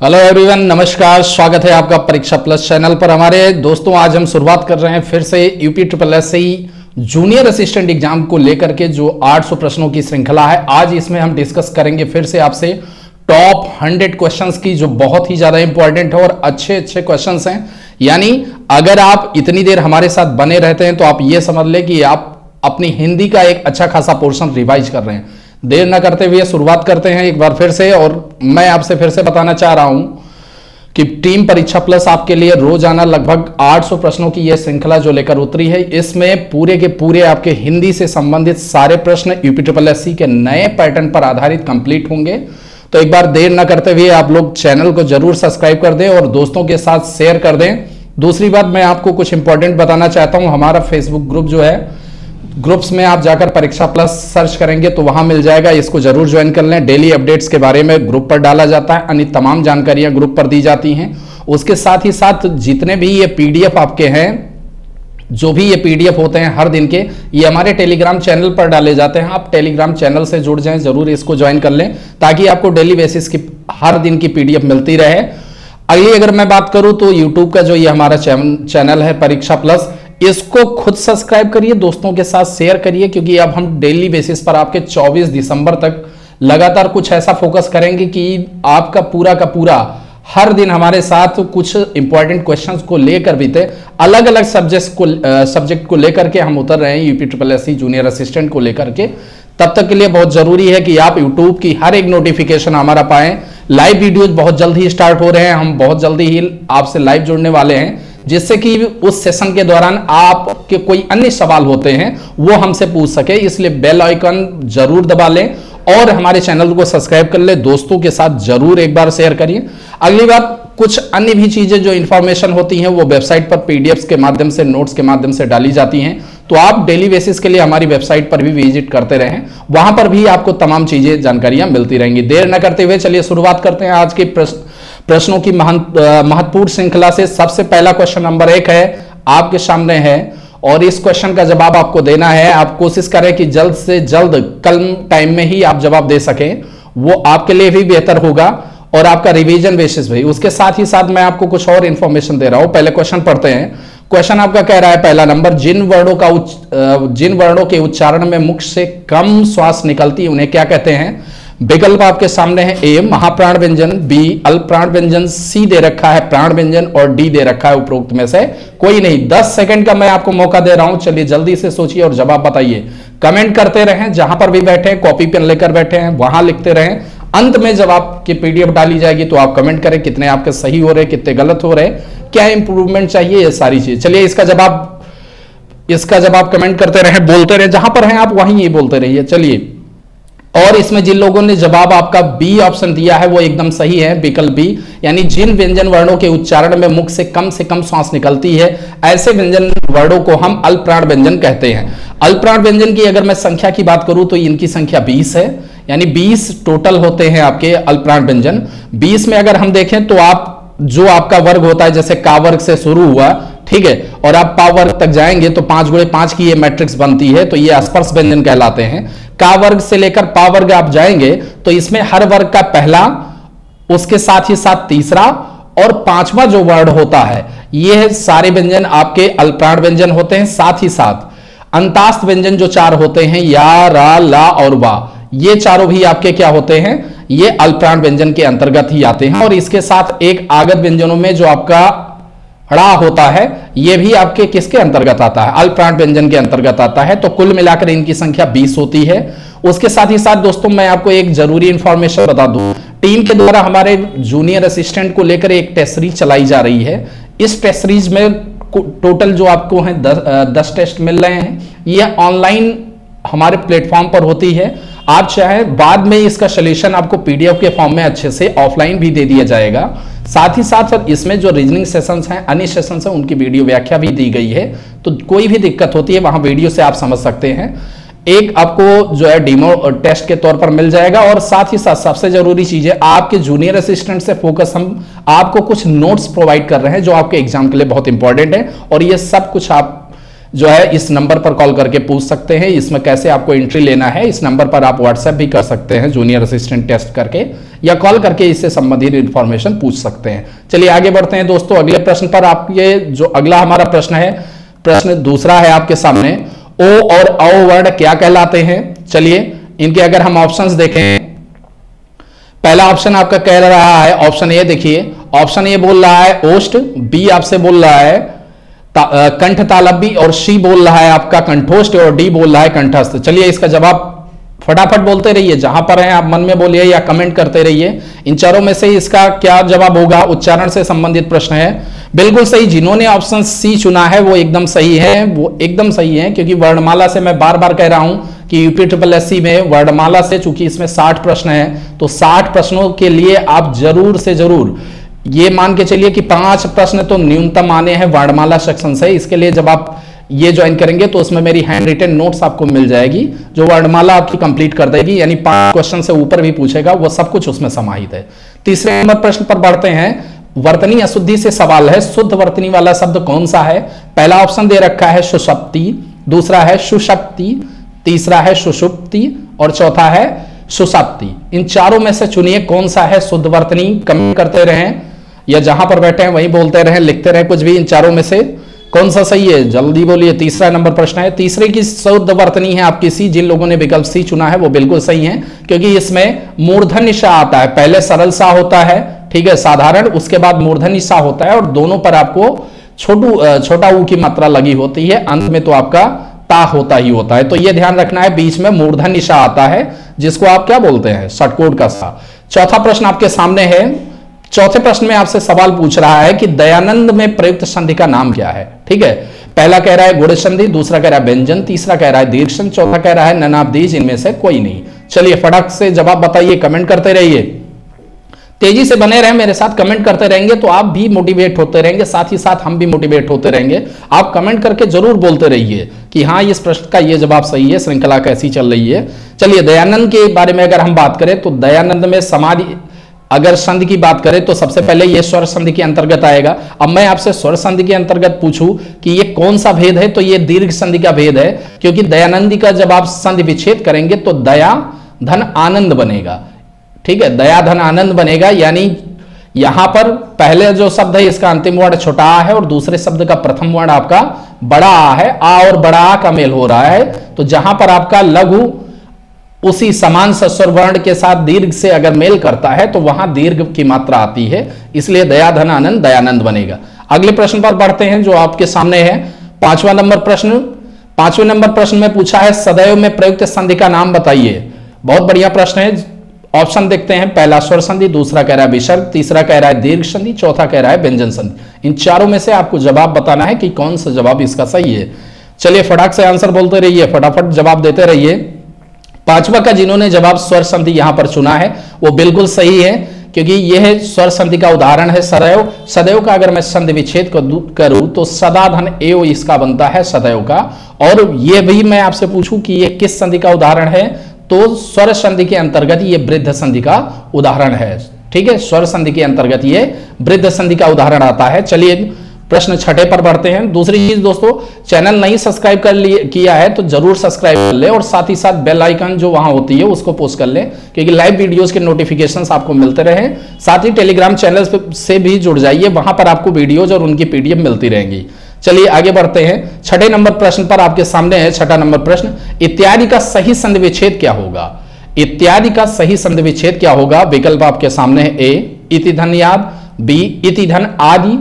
Hello everyone नमस्कार, स्वागत है आपका परीक्षा प्लस चैनल पर। हमारे दोस्तों, आज हम शुरुआत कर रहे हैं फिर से UP triple S C junior assistant exam को लेकर के जो 800 प्रश्नों की श्रृंखला है। आज इसमें हम डिस्कस करेंगे फिर से आपसे टॉप 100 क्वेश्चंस की, जो बहुत ही ज़्यादा इंपॉर्टेंट है और अच्छे अच्छे क्वेश्चंस हैं। यानी, अगर आप इतनी देर हमारे साथ बने रहते हैं तो आप ये समझ लें कि आप अपनी हिंदी का एक अच्छा खासा पोर्शन रिवाइज कर रहे हैं। देर न करते हुए शुरुआत करते हैं एक बार फिर से और मैं आपसे फिर से बताना चाह रहा हूँ कि टीम परीक्षा प्लस आपके लिए रोज़ाना लगभग 800 प्रश्नों की यह श्रृंखला जो लेकर उतरी है, इसमें पूरे के पूरे आपके हिंदी से संबंधित सारे प्रश्न यूपी ट्रिपल एस के नए पैटर्न पर आधारित कंप्लीट होंगे। तो एक बार देर न करते हुए आप लोग चैनल को ज़रूर सब्सक्राइब कर दें और दोस्तों के साथ शेयर कर दें। दूसरी बात मैं आपको कुछ इंपॉर्टेंट बताना चाहता हूँ, हमारा फेसबुक ग्रुप जो है ग्रुप्स में आप जाकर परीक्षा प्लस सर्च करेंगे तो वहाँ मिल जाएगा। इसको ज़रूर ज्वाइन कर लें। डेली अपडेट्स के बारे में ग्रुप पर डाला जाता है। अन्य तमाम जानकारियाँ ग्रुप पर दी जाती हैं। उसके साथ ही साथ जितने भी ये पीडीएफ आपके हैं, जो भी ये पीडीएफ होते हैं हर दिन के, ये हमारे टेलीग्राम चैनल पर डाले जाते हैं। आप टेलीग्राम चैनल से जुड़ जाएँ, ज़रूर इसको ज्वाइन कर लें, ताकि आपको डेली बेसिस की हर दिन की पीडीएफ मिलती रहे। अगली अगर मैं बात करूँ तो यूट्यूब का जो ये हमारा चैनल है, परीक्षा प्लस इसको खुद सब्सक्राइब करिए, दोस्तों के साथ शेयर करिए, क्योंकि अब हम डेली बेसिस पर आपके 24 दिसंबर तक लगातार कुछ ऐसा फोकस करेंगे कि आपका पूरा का पूरा हर दिन हमारे साथ कुछ इंपॉर्टेंट क्वेश्चंस को लेकर बीते। अलग अलग सब्जेक्ट को सब्जेक्ट को लेकर के हम उतर रहे हैं UP triple S junior assistant को लेकर के। तब तक के लिए बहुत ज़रूरी है कि आप यूट्यूब की हर एक नोटिफिकेशन हमारा पाएँ। लाइव वीडियोज़ बहुत जल्द ही स्टार्ट हो रहे हैं, हम बहुत जल्दी ही आपसे लाइव जुड़ने वाले हैं। जिससे कि उस सेशन के दौरान आपके कोई अन्य सवाल होते हैं, वो हमसे पूछ सके। इसलिए बेल आइकन ज़रूर दबा लें और हमारे चैनल को सब्सक्राइब कर ले। दोस्तों के साथ ज़रूर एक बार शेयर करिए। अगली बात, कुछ अन्य भी चीज़ें जो इंफॉर्मेशन होती हैं, वो वेबसाइट पर पीडीएफ के माध्यम से नोट्स के माध्यम से डाली जाती हैं। तो आप डेली बेसिस के लिए हमारी वेबसाइट पर भी विज़िट करते रहें। वहाँ पर भी आपको तमाम चीज़ें, जानकारियाँ मिलती रहेंगी। देर न करते हुए चलिए शुरुआत करते हैं आज के प्रश्न प्रश्नों की महत्वपूर्ण श्रृंखला से सबसे पहला क्वेश्चन नंबर एक है आपके सामने है। और इस क्वेश्चन का जवाब आपको देना है। आप कोशिश करें कि जल्द से जल्द कल टाइम में ही आप जवाब दे सकें। वो आपके लिए भी बेहतर होगा और आपका रिवीजन बेसिस भी। उसके साथ ही साथ मैं आपको कुछ और इंफॉर्मेशन दे रहा हूँ। पहले क्वेश्चन पढ़ते हैं। क्वेश्चन आपका कह रहा है पहला नंबर जिन वर्णों का उच्च, जिन वर्णों के उच्चारण में मुख से कम श्वास निकलती है उन्हें क्या कहते हैं? विकल्प आपके सामने है। ए, महाप्राण व्यंजन, बी अल्प प्राण व्यंजन, सी दे रखा है प्राण व्यंजन और डी दे रखा है उपरोक्त में से कोई नहीं। 10 सेकंड का मैं आपको मौका दे रहा हूँ। चलिए जल्दी से सोचिए और जवाब बताइए। कमेंट करते रहें, जहाँ पर भी बैठे कॉपी पेन लेकर बैठे हैं, वहाँ लिखते रहें। अंत में जब आपकी पीडीएफ डाली जाएगी तो आप कमेंट करें, कितने आपके सही हो रहे, कितने गलत हो रहे, क्या इंप्रूवमेंट चाहिए, ये सारी चीज़। चलिए इसका जवाब इसका जवाब कमेंट करते रहे, बोलते रहे। जहाँ पर हैं आप, वहीं ये बोलते रहिए। चलिए। और इसमें जिन लोगों ने जवाब आपका बी ऑप्शन दिया है, वो एकदम सही है, विकल्प बी यानी जिन व्यंजन वर्णों के उच्चारण में मुख से कम से कम सांस निकलती है, ऐसे व्यंजन वर्णों को हम अल्प्राण व्यंजन कहते हैं। अल्प्राण व्यंजन की अगर मैं संख्या की बात करूँ तो इनकी संख्या 20 है। यानी 20 टोटल होते हैं आपके अल्प्राण व्यंजन। 20 में अगर हम देखें तो आप, जो आपका वर्ग होता है, जैसे का वर्ग से शुरू हुआ ठीक है? और आप पा वर्ग तक जाएँगे तो पाँच गुड़े पाँच की ये मैट्रिक्स बनती है तो ये स्पर्श व्यंजन कहलाते हैं। का वर्ग से लेकर पा वर्ग आप जाएँगे तो इसमें हर वर्ग का पहला, उसके साथ ही साथ तीसरा और पांचवा जो वर्ड होता है, ये सारे व्यंजन आपके अल्प्राण व्यंजन होते हैं, साथ ही साथ। अंतास्त व्यंजन जो चार होते हैं, या, रा, ला और वा, ये चारों भी आपके क्या होते हैं? ये अल्प्राण व्यंजन के अंतर्गत ही आते हैं। और इसके साथ एक आगत व्यंजनों में जो आपका ड़ा होता है यह भी आपके किसके अंतर्गत आता है? अल्प्राण व्यंजन के अंतर्गत आता है। तो कुल मिलाकर इनकी संख्या 20 होती है। उसके साथ ही साथ दोस्तों मैं आपको एक ज़रूरी इंफॉर्मेशन बता दूँ। टीम के द्वारा हमारे जूनियर असिस्टेंट को लेकर एक टेस्ट सीरीज़ चलाई जा रही है। इस टेस्ट सीरीज़ में टोटल जो आपको है दस, दस टेस्ट मिल रहे हैं। यह ऑनलाइन हमारे प्लेटफॉर्म पर होती है। आप चाहे बाद में इसका सोल्यूशन आपको पीडीएफ के फॉर्म में अच्छे से ऑफलाइन भी दे दिया जाएगा। साथ ही साथ सर, इसमें जो रीजनिंग सेशंस हैं, अन्य सेशंस हैं, उनकी वीडियो व्याख्या भी दी गई है। तो कोई भी दिक्कत होती है, वहाँ वीडियो से आप समझ सकते हैं। एक आपको जो है डीमो टेस्ट के तौर पर मिल जाएगा और साथ ही साथ सबसे ज़रूरी चीज़ है, आपके जूनियर असिस्टेंट से फोकस हम, आपको कुछ नोट्स प्रोवाइड कर रहे हैं, जो आपके एग्ज़ाम के लिए बहुत इंपॉर्टेंट है और ये सब कुछ आप जो है, इस नंबर पर कॉल करके पूछ सकते हैं, इसमें कैसे आपको एंट्री लेना है, इस नंबर पर आप व्हाट्सएप भी कर सकते हैं जूनियर असिस्टेंट टेस्ट करके, या कॉल करके इससे संबंधित इंफॉर्मेशन पूछ सकते हैं। चलिए, आगे बढ़ते हैं दोस्तों, अगले प्रश्न पर आप ये जो अगला हमारा प्रश्न है, प्रश्न दूसरा है आपके सामने, ओ और अ वर्ण क्या कहलाते हैं? चलिए, इनके अगर हम ऑप्शंस देखें, पहला ऑप्शन आपका कह रहा है ऑप्शन ए देखिए ऑप्शन ए बोल रहा है ओस्ट बी आपसे बोल रहा है कंठ तालब्बी और सी बोल रहा है आपका कंठोष्ट और डी बोल रहा है कंठस्थ। चलिए इसका जवाब फटाफट बोलते रहिए, जहाँ पर हैं आप मन में बोलिए या कमेंट करते रहिए। इन चारों में से इसका क्या जवाब होगा? उच्चारण से संबंधित प्रश्न है। बिल्कुल सही, जिन्होंने ऑप्शन सी चुना है, वो एकदम सही है। वो एकदम सही है, क्योंकि वर्णमाला से मैं बार बार कह रहा हूँ कि यूपी ट्रिपल एस में वर्णमाला से चूँकि इसमें 60 प्रश्न है तो 60 प्रश्नों के लिए आप ज़रूर से ज़रूर ये मान के चलिए कि पाँच प्रश्न तो न्यूनतम आने हैं वर्णमाला सेक्शन से। इसके लिए जब आप ये ज्वाइन करेंगे तो उसमें मेरी हैंड रिटन नोट्स आपको मिल जाएगी, जो वर्णमाला आपकी कंप्लीट कर देगी, यानी पाँच क्वेश्चन से ऊपर भी पूछेगा, वो सब कुछ उसमें समाहित है। तीसरे नंबर प्रश्न पर बढ़ते हैं। वर्तनी अशुद्धि से सवाल है, शुद्ध वर्तनी वाला शब्द कौन सा है? पहला ऑप्शन दे रखा है सुशक्ति दूसरा है सुशक्ति, तीसरा है सुषुप्ति, और चौथा है सुसप्ति। इन चारों में से चुनिए कौन सा है शुद्ध वर्तनी। कमेंट करते रहें। या जहाँ पर बैठे हैं, वहीं बोलते रहें, लिखते रहें कुछ भी इन चारों में से। कौन सा सही है? जल्दी बोलिए, तीसरा नंबर प्रश्न है। तीसरे की शुद्ध वर्तनी है आपकी सी, जिन लोगों ने विकल्प सी चुना है, वो बिल्कुल सही है, क्योंकि इसमें मूर्धन सा आता है। पहले सरल सा होता है, ठीक है, साधारण, उसके बाद मूर्धन सा होता है, और दोनों पर आपको छोटू छोटा ऊ की मात्रा लगी होती है। अंत में तो आपका ता होता ही होता है। तो यह ध्यान रखना है, बीच में मूर्धन निशा आता है, जिसको आप क्या बोलते हैं? षटकोट का सा। चौथा प्रश्न आपके सामने है चौथे प्रश्न में आपसे सवाल पूछ रहा है कि दयानंद में प्रयुक्त संधि का नाम क्या है? ठीक है? पहला कह रहा है गुड़ संधि, दूसरा कह रहा है व्यंजन, तीसरा कह रहा है दीर्घ चौथा कह रहा है ननाब्दीज, इनमें से कोई नहीं। चलिए, फटक से जवाब बताइए, कमेंट करते रहिए। तेज़ी से बने रहे, मेरे साथ कमेंट करते रहेंगे तो आप भी मोटिवेट होते रहेंगे, साथ ही साथ हम भी मोटिवेट होते रहेंगे। आप कमेंट करके ज़रूर बोलते रहिए कि हाँ इस प्रश्न का ये जवाब सही है, श्रृंखला कैसी चल रही है। चलिए, दयानंद के बारे में अगर हम बात करें तो दयानंद में समाधि अगर संधि की बात करें तो सबसे पहले ये स्वर संधि के अंतर्गत आएगा। अब मैं आपसे स्वर संधि के अंतर्गत पूछूँ कि ये कौन सा भेद है तो ये दीर्घ संधि का भेद है, क्योंकि दयानंदी का जब आप संधि विच्छेद करेंगे तो दया, धन, आनंद बनेगा। ठीक है? दया, धन, आनंद बनेगा, यानी यहाँ पर पहले जो शब्द है, इसका अंतिम वर्ण छोटा आ है और दूसरे शब्द का प्रथम वर्ण आपका बड़ा आ है, आ और बड़ा आ का मेल हो रहा है। तो जहाँ पर आपका लघु उसी समान सस्वर वर्ण के साथ दीर्घ से अगर मेल करता है तो वहाँ दीर्घ की मात्रा आती है। इसलिए दया धन आनंद दयानंद बनेगा। अगले प्रश्न पर बढ़ते हैं, जो आपके सामने है। पांचवा नंबर प्रश्न। पाँचवें नंबर प्रश्न में पूछा है, सदैव में प्रयुक्त संधि का नाम बताइए। बहुत बढ़िया प्रश्न है। ऑप्शन देखते हैं। पहला स्वर संधि, दूसरा कह रहा है विसर्ग, तीसरा कह रहा है दीर्घ संधि, चौथा कह रहा है व्यंजन संधि। इन चारों में से आपको जवाब बताना है कि कौन सा जवाब इसका सही है। चलिए फटाक से आंसर बोलते रहिए, फटाफट जवाब देते रहिए। पांचवा का जिन्होंने जवाब स्वर संधि यहाँ पर चुना है, वो बिल्कुल सही है, क्योंकि यह स्वर संधि का उदाहरण है सदैव। सदैव का अगर मैं संधि विच्छेद करूँ तो सदाधन एव इसका बनता है सदैव का। और यह भी मैं आपसे पूछूँ कि यह किस संधि का उदाहरण है तो स्वर संधि के अंतर्गत ये वृद्ध संधि का उदाहरण है। ठीक है, स्वर संधि के अंतर्गत ये वृद्ध संधि का उदाहरण आता है। चलिए प्रश्न छठे पर बढ़ते हैं। दूसरी चीज़ दोस्तों, चैनल नहीं सब्सक्राइब कर लिए, किया है तो ज़रूर सब्सक्राइब कर ले और साथ ही साथ बेल आइकन जो वहाँ होती है उसको पोस्ट कर ले, क्योंकि लाइव वीडियोस के नोटिफिकेशन आपको मिलते रहे। साथ ही टेलीग्राम चैनल से भी जुड़ जाइए, वहाँ पर आपको वीडियोज़ और उनकी पीडीएफ मिलती रहेंगी। चलिए आगे बढ़ते हैं। छठे नंबर प्रश्न पर आपके सामने है छठा नंबर प्रश्न। इत्यादि का सही संध विच्छेद क्या होगा? इत्यादि का सही संध विच्छेद क्या होगा? विकल्प आपके सामने है ए, इति धन याद, बी, इति धन आदि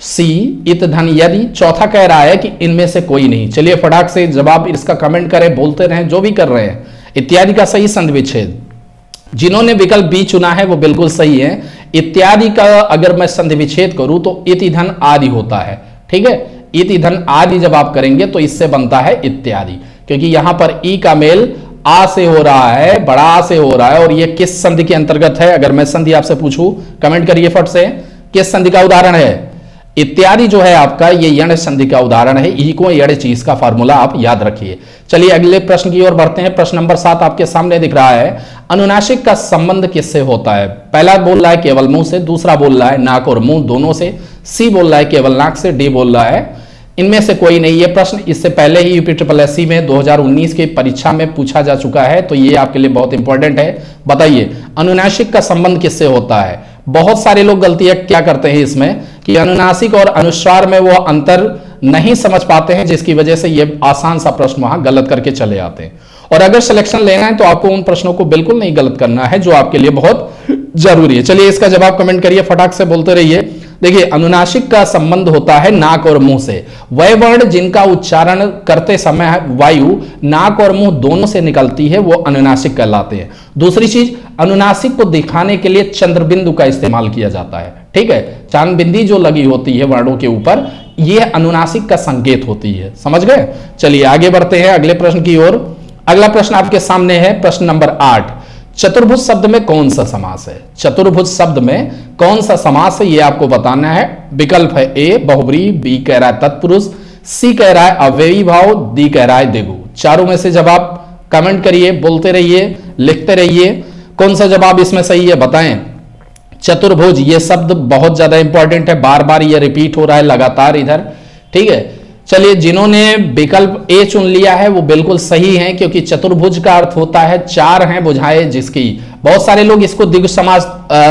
सी इत धन यदि चौथा कह रहा है कि इनमें से कोई नहीं। चलिए फटाक से जवाब इसका कमेंट करें, बोलते रहें, जो भी कर रहे हैं। इत्यादि का सही संध विच्छेद जिन्होंने विकल्प बी चुना है, वो बिल्कुल सही है। इत्यादि का अगर मैं संधि विच्छेद करूँ तो इति धन आदि होता है। ठीक है? इति धन आदि जब आप करेंगे तो इससे बनता है इत्यादि। क्योंकि यहाँ पर ई का मेल आ से हो रहा है, बड़ा आ से हो रहा है, और ये किस संधि के अंतर्गत है? अगर मैं संधि आपसे पूछूँ कमेंट करिए फट से। किस संधि का उदाहरण है? इत्यादि जो है आपका, ये यण संधि का उदाहरण है। ई को यण चीज़ का फार्मूला आप याद रखिए। चलिए अगले प्रश्न की ओर बढ़ते हैं। प्रश्न नंबर सात आपके सामने दिख रहा है। अनुनासिक का संबंध किससे होता है? पहला बोल रहा है केवल मुँह से, दूसरा बोल रहा है नाक और मुँह दोनों से, सी बोल रहा है केवल नाक से, डी बोल रहा है। इनमें से कोई नहीं, ये प्रश्न इससे पहले ही यूपी ट्रिपल एस में 2019 की परीक्षा में पूछा जा चुका है तो ये आपके लिए बहुत इंपॉर्टेंट है। बताइए, अनुनासिक का संबंध किससे होता है? बहुत सारे लोग गलतियाँ क्या करते हैं इसमें? कि अनुनासिक और अनुस्वार में वो अंतर नहीं समझ पाते हैं, जिसकी वजह से ये आसान सा प्रश्न वहाँ गलत करके चले आते हैं। और अगर सिलेक्शन लेना है तो आपको उन प्रश्नों को बिल्कुल नहीं गलत करना है, जो आपके लिए बहुत ज़रूरी है। चलिए, इसका जवाब कमेंट करिए, फटाक से बोलते रहिए। देखिए, अनुनासिक का संबंध होता है नाक और मुँह से। वह वर्ण जिनका उच्चारण करते समय वायु नाक और मुँह दोनों से निकलती है, वो अनुनासिक कहलाते हैं। दूसरी चीज़, अनुनासिक को दिखाने के लिए चंद्रबिंदु का इस्तेमाल किया जाता है। ठीक है चाँद बिंदी जो लगी होती है वर्णों के ऊपर यह अनुनासिक का संकेत होती है। समझ गए? चलिए, आगे बढ़ते हैं अगले प्रश्न की ओर। अगला प्रश्न आपके सामने है, प्रश्न नंबर आठ। चतुर्भुज शब्द में कौन सा समास है? चतुर्भुज शब्द में कौन सा समास है यह आपको बताना है। विकल्प है ए बहुबरी बी कह रहा है तत्पुरुष सी कह रहा है अव्ययी भाव डी कह रहा है दिगु। चारों में से जवाब कमेंट करिए, बोलते रहिए, लिखते रहिए। कौन सा जवाब इसमें सही है, बताएँ। चतुर्भुज, ये शब्द बहुत ज़्यादा इंपॉर्टेंट है बार बार ये रिपीट हो रहा है, लगातार इधर। ठीक है? चलिए, जिन्होंने विकल्प ए चुन लिया है, वो बिल्कुल सही है, क्योंकि चतुर्भुज का अर्थ होता है चार हैं बुझाए जिसकी। बहुत सारे लोग इसको दिगु समाज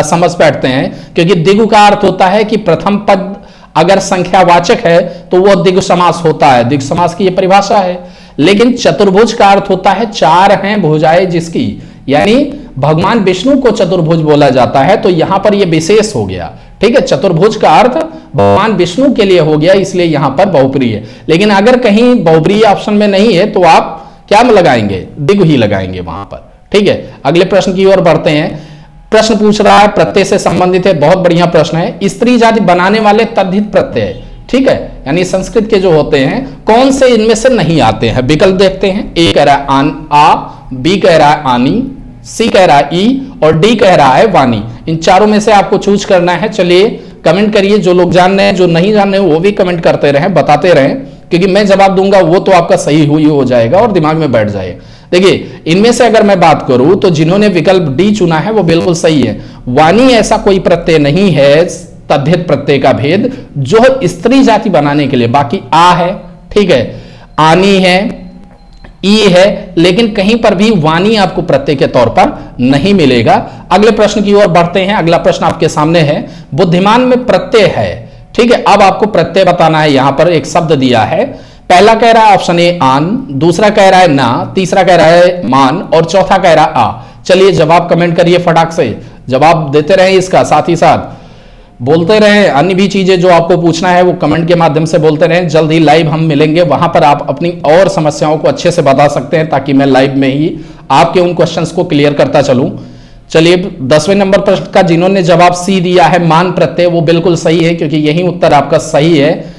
समझ बैठते हैं, क्योंकि दिगु का अर्थ होता है कि प्रथम पद अगर संख्यावाचक है तो वह दिगु समास होता है। दिग समास की यह परिभाषा है। लेकिन चतुर्भुज का अर्थ होता है चार हैं भुजाए जिसकी। यानी भगवान विष्णु को चतुर्भुज बोला जाता है तो यहाँ पर यह विशेष हो गया। ठीक है, चतुर्भुज का अर्थ भगवान विष्णु के लिए हो गया, इसलिए यहाँ पर बहुप्रिय है। लेकिन अगर कहीं बहुप्रिय ऑप्शन में नहीं है तो आप क्या लगाएँगे? दिग ही लगाएँगे वहाँ पर। ठीक है? अगले प्रश्न की ओर बढ़ते हैं। प्रश्न पूछ रहा है, प्रत्यय से संबंधित है, बहुत बढ़िया प्रश्न है। स्त्री जाति बनाने वाले तद्धित प्रत्यय। ठीक है? यानी संस्कृत के जो होते हैं, कौन से इनमें से नहीं आते हैं? विकल्प देखते हैं। ए कह रहा है आन, आ, बी कह रहा है आनी, सी कह रहा है ई, और डी कह रहा है वानी। इन चारों में से आपको चूज़ करना है। चलिए कमेंट करिए, जो लोग जान रहे हैं, जो नहीं जान रहे हैं, वो भी कमेंट करते रहे, बताते रहे, क्योंकि मैं जवाब दूँगा, वो तो आपका सही हुई हो जाएगा और दिमाग में बैठ जाए देखिए, इनमें से अगर मैं बात करूँ तो जिन्होंने विकल्प डी चुना है, वो बिल्कुल सही है। वाणी ऐसा कोई प्रत्यय नहीं है, तद्धित प्रत्यय का भेद, जो स्त्री जाति बनाने के लिए, बाकी आ है, ठीक है। आनी है ई है, लेकिन कहीं पर भी वाणी आपको प्रत्यय के तौर पर नहीं मिलेगा। अगले प्रश्न की ओर बढ़ते हैं। अगला प्रश्न आपके सामने है। बुद्धिमान में प्रत्यय है। ठीक है, अब आपको प्रत्यय बताना है। यहाँ पर एक शब्द दिया है। पहला कह रहा है ऑप्शन ए, आन। दूसरा कह रहा है ना। तीसरा कह रहा है मान। और चौथा कह रहा आ। चलिए जवाब कमेंट करिए फटाक से। जवाब देते रहे इसका साथ ही साथ। बोलते रहे, अन्य भी चीज़ें जो आपको पूछना है, वो कमेंट के माध्यम से बोलते रहे। जल्द ही लाइव हम मिलेंगे। वहाँ पर आप अपनी और समस्याओं को अच्छे से बता सकते हैं, ताकि मैं लाइव में ही आपके उन क्वेश्चंस को क्लियर करता चलूँ। चलिए, दसवें नंबर प्रश्न का जिन्होंने जवाब सी दिया है, मान प्रत्यय, वो बिल्कुल सही है, क्योंकि यही उत्तर आपका सही है।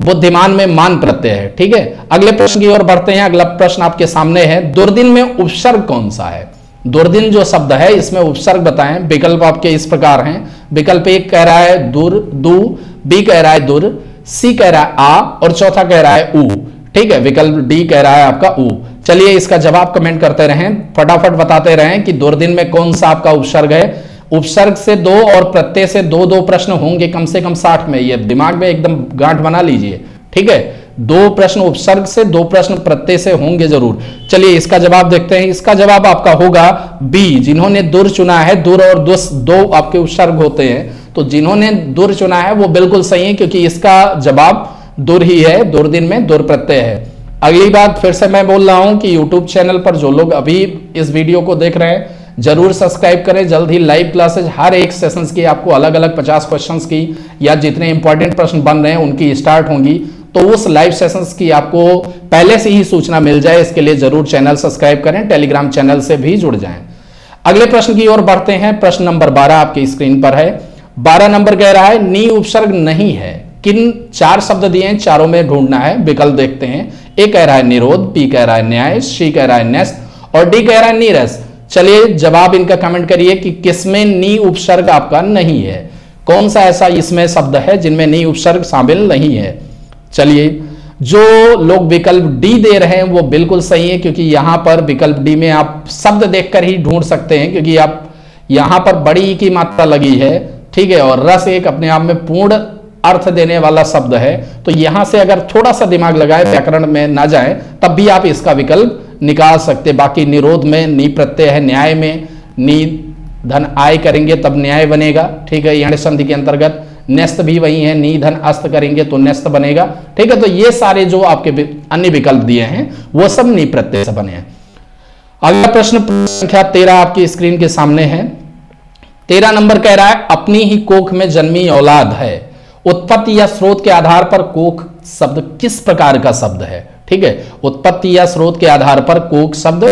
बुद्धिमान में मान प्रत्यय है, ठीक है? अगले प्रश्न की ओर बढ़ते हैं। अगला प्रश्न आपके सामने है, दुर्दिन में उपसर्ग कौन सा है? दुर्दिन जो शब्द है, इसमें उपसर्ग बताएँ, विकल्प आपके इस प्रकार हैं। विकल्प एक कह रहा है दुर, दू, बी कह रहा है दुर, सी कह रहा है आ, और चौथा कह रहा है ऊ। ठीक है, विकल्प डी कह रहा है आपका ऊ। चलिए इसका जवाब कमेंट करते रहें, फटाफट बताते रहें कि दुर्दिन में कौन सा आपका उपसर्ग है। उपसर्ग से दो और प्रत्यय से दो दो प्रश्न होंगे कम से कम साठ में। ये दिमाग में एकदम गांठ बना लीजिए। ठीक है? दो प्रश्न उपसर्ग से, दो प्रश्न प्रत्यय से होंगे ज़रूर। चलिए इसका जवाब देखते हैं। इसका जवाब आपका होगा बी, जिन्होंने दुर चुना है, दुर और दुस, दो आपके उपसर्ग होते हैं। तो जिन्होंने दुर चुना है, वो बिल्कुल सही है, क्योंकि इसका जवाब दुर ही है, दूर दुर्दिन में, दुर प्रत्यय है। अगली बात फिर से मैं बोल रहा हूँ कि यूट्यूब चैनल पर जो लोग अभी इस वीडियो को देख रहे हैं, ज़रूर सब्सक्राइब करें। जल्द ही लाइव क्लासेज हर एक सेशंस की आपको अलग अलग 50 क्वेश्चंस की या जितने इंपॉर्टेंट प्रश्न बन रहे हैं, उनकी स्टार्ट होंगी। तो उस लाइव सेशंस की आपको पहले से ही सूचना मिल जाए, इसके लिए ज़रूर चैनल सब्सक्राइब करें टेलीग्राम चैनल से भी जुड़ जाएँ। अगले प्रश्न की ओर बढ़ते हैं। प्रश्न नंबर 12 आपकी स्क्रीन पर है। 12 नंबर कह रहा है नी उपसर्ग नहीं है। किन चार शब्द दिए हैं? चारों में ढूंढना है। विकल्प देखते हैं। ए कह रहा है निरोध पी कह रहा है न्याय सी कह रहा है नेस्त और डी कह रहा है नीरस। चलिए जवाब इनका कमेंट करिए कि किसमें नी उपसर्ग आपका नहीं है। कौन सा ऐसा इसमें शब्द है जिनमें नी उपसर्ग शामिल नहीं है? चलिए, जो लोग विकल्प डी दे रहे हैं वो बिल्कुल सही है, क्योंकि यहाँ पर विकल्प डी में आप शब्द देखकर ही ढूंढ सकते हैं, क्योंकि आप यहाँ पर बड़ी की मात्रा लगी है, ठीक है, और रस एक अपने आप में पूर्ण अर्थ देने वाला शब्द है। तो यहाँ से अगर थोड़ा सा दिमाग लगाए, व्याकरण में ना जाए, तब भी आप इसका विकल्प निकाल सकते बाकी निरोध में, नी प्रत्यय है, न्याय में, नी धन आय करेंगे, तब न्याय बनेगा, ठीक है, यहाँ संधि के अंतर्गत। नेस्त भी वही है नी धन अस्त करेंगे तो नेस्त बनेगा। ठीक है तो ये सारे जो आपके अन्य विकल्प दिए हैं, वो सब नी प्रत्यय से बने हैं। अगला प्रश्न, संख्या तेरह आपकी स्क्रीन के सामने है। तेरह नंबर कह रहा है, अपनी ही कोख में जन्मी औलाद है। उत्पत्ति या स्रोत के आधार पर कोख शब्द किस प्रकार का शब्द है? ठीक है, उत्पत्ति या स्रोत के आधार पर कोख शब्द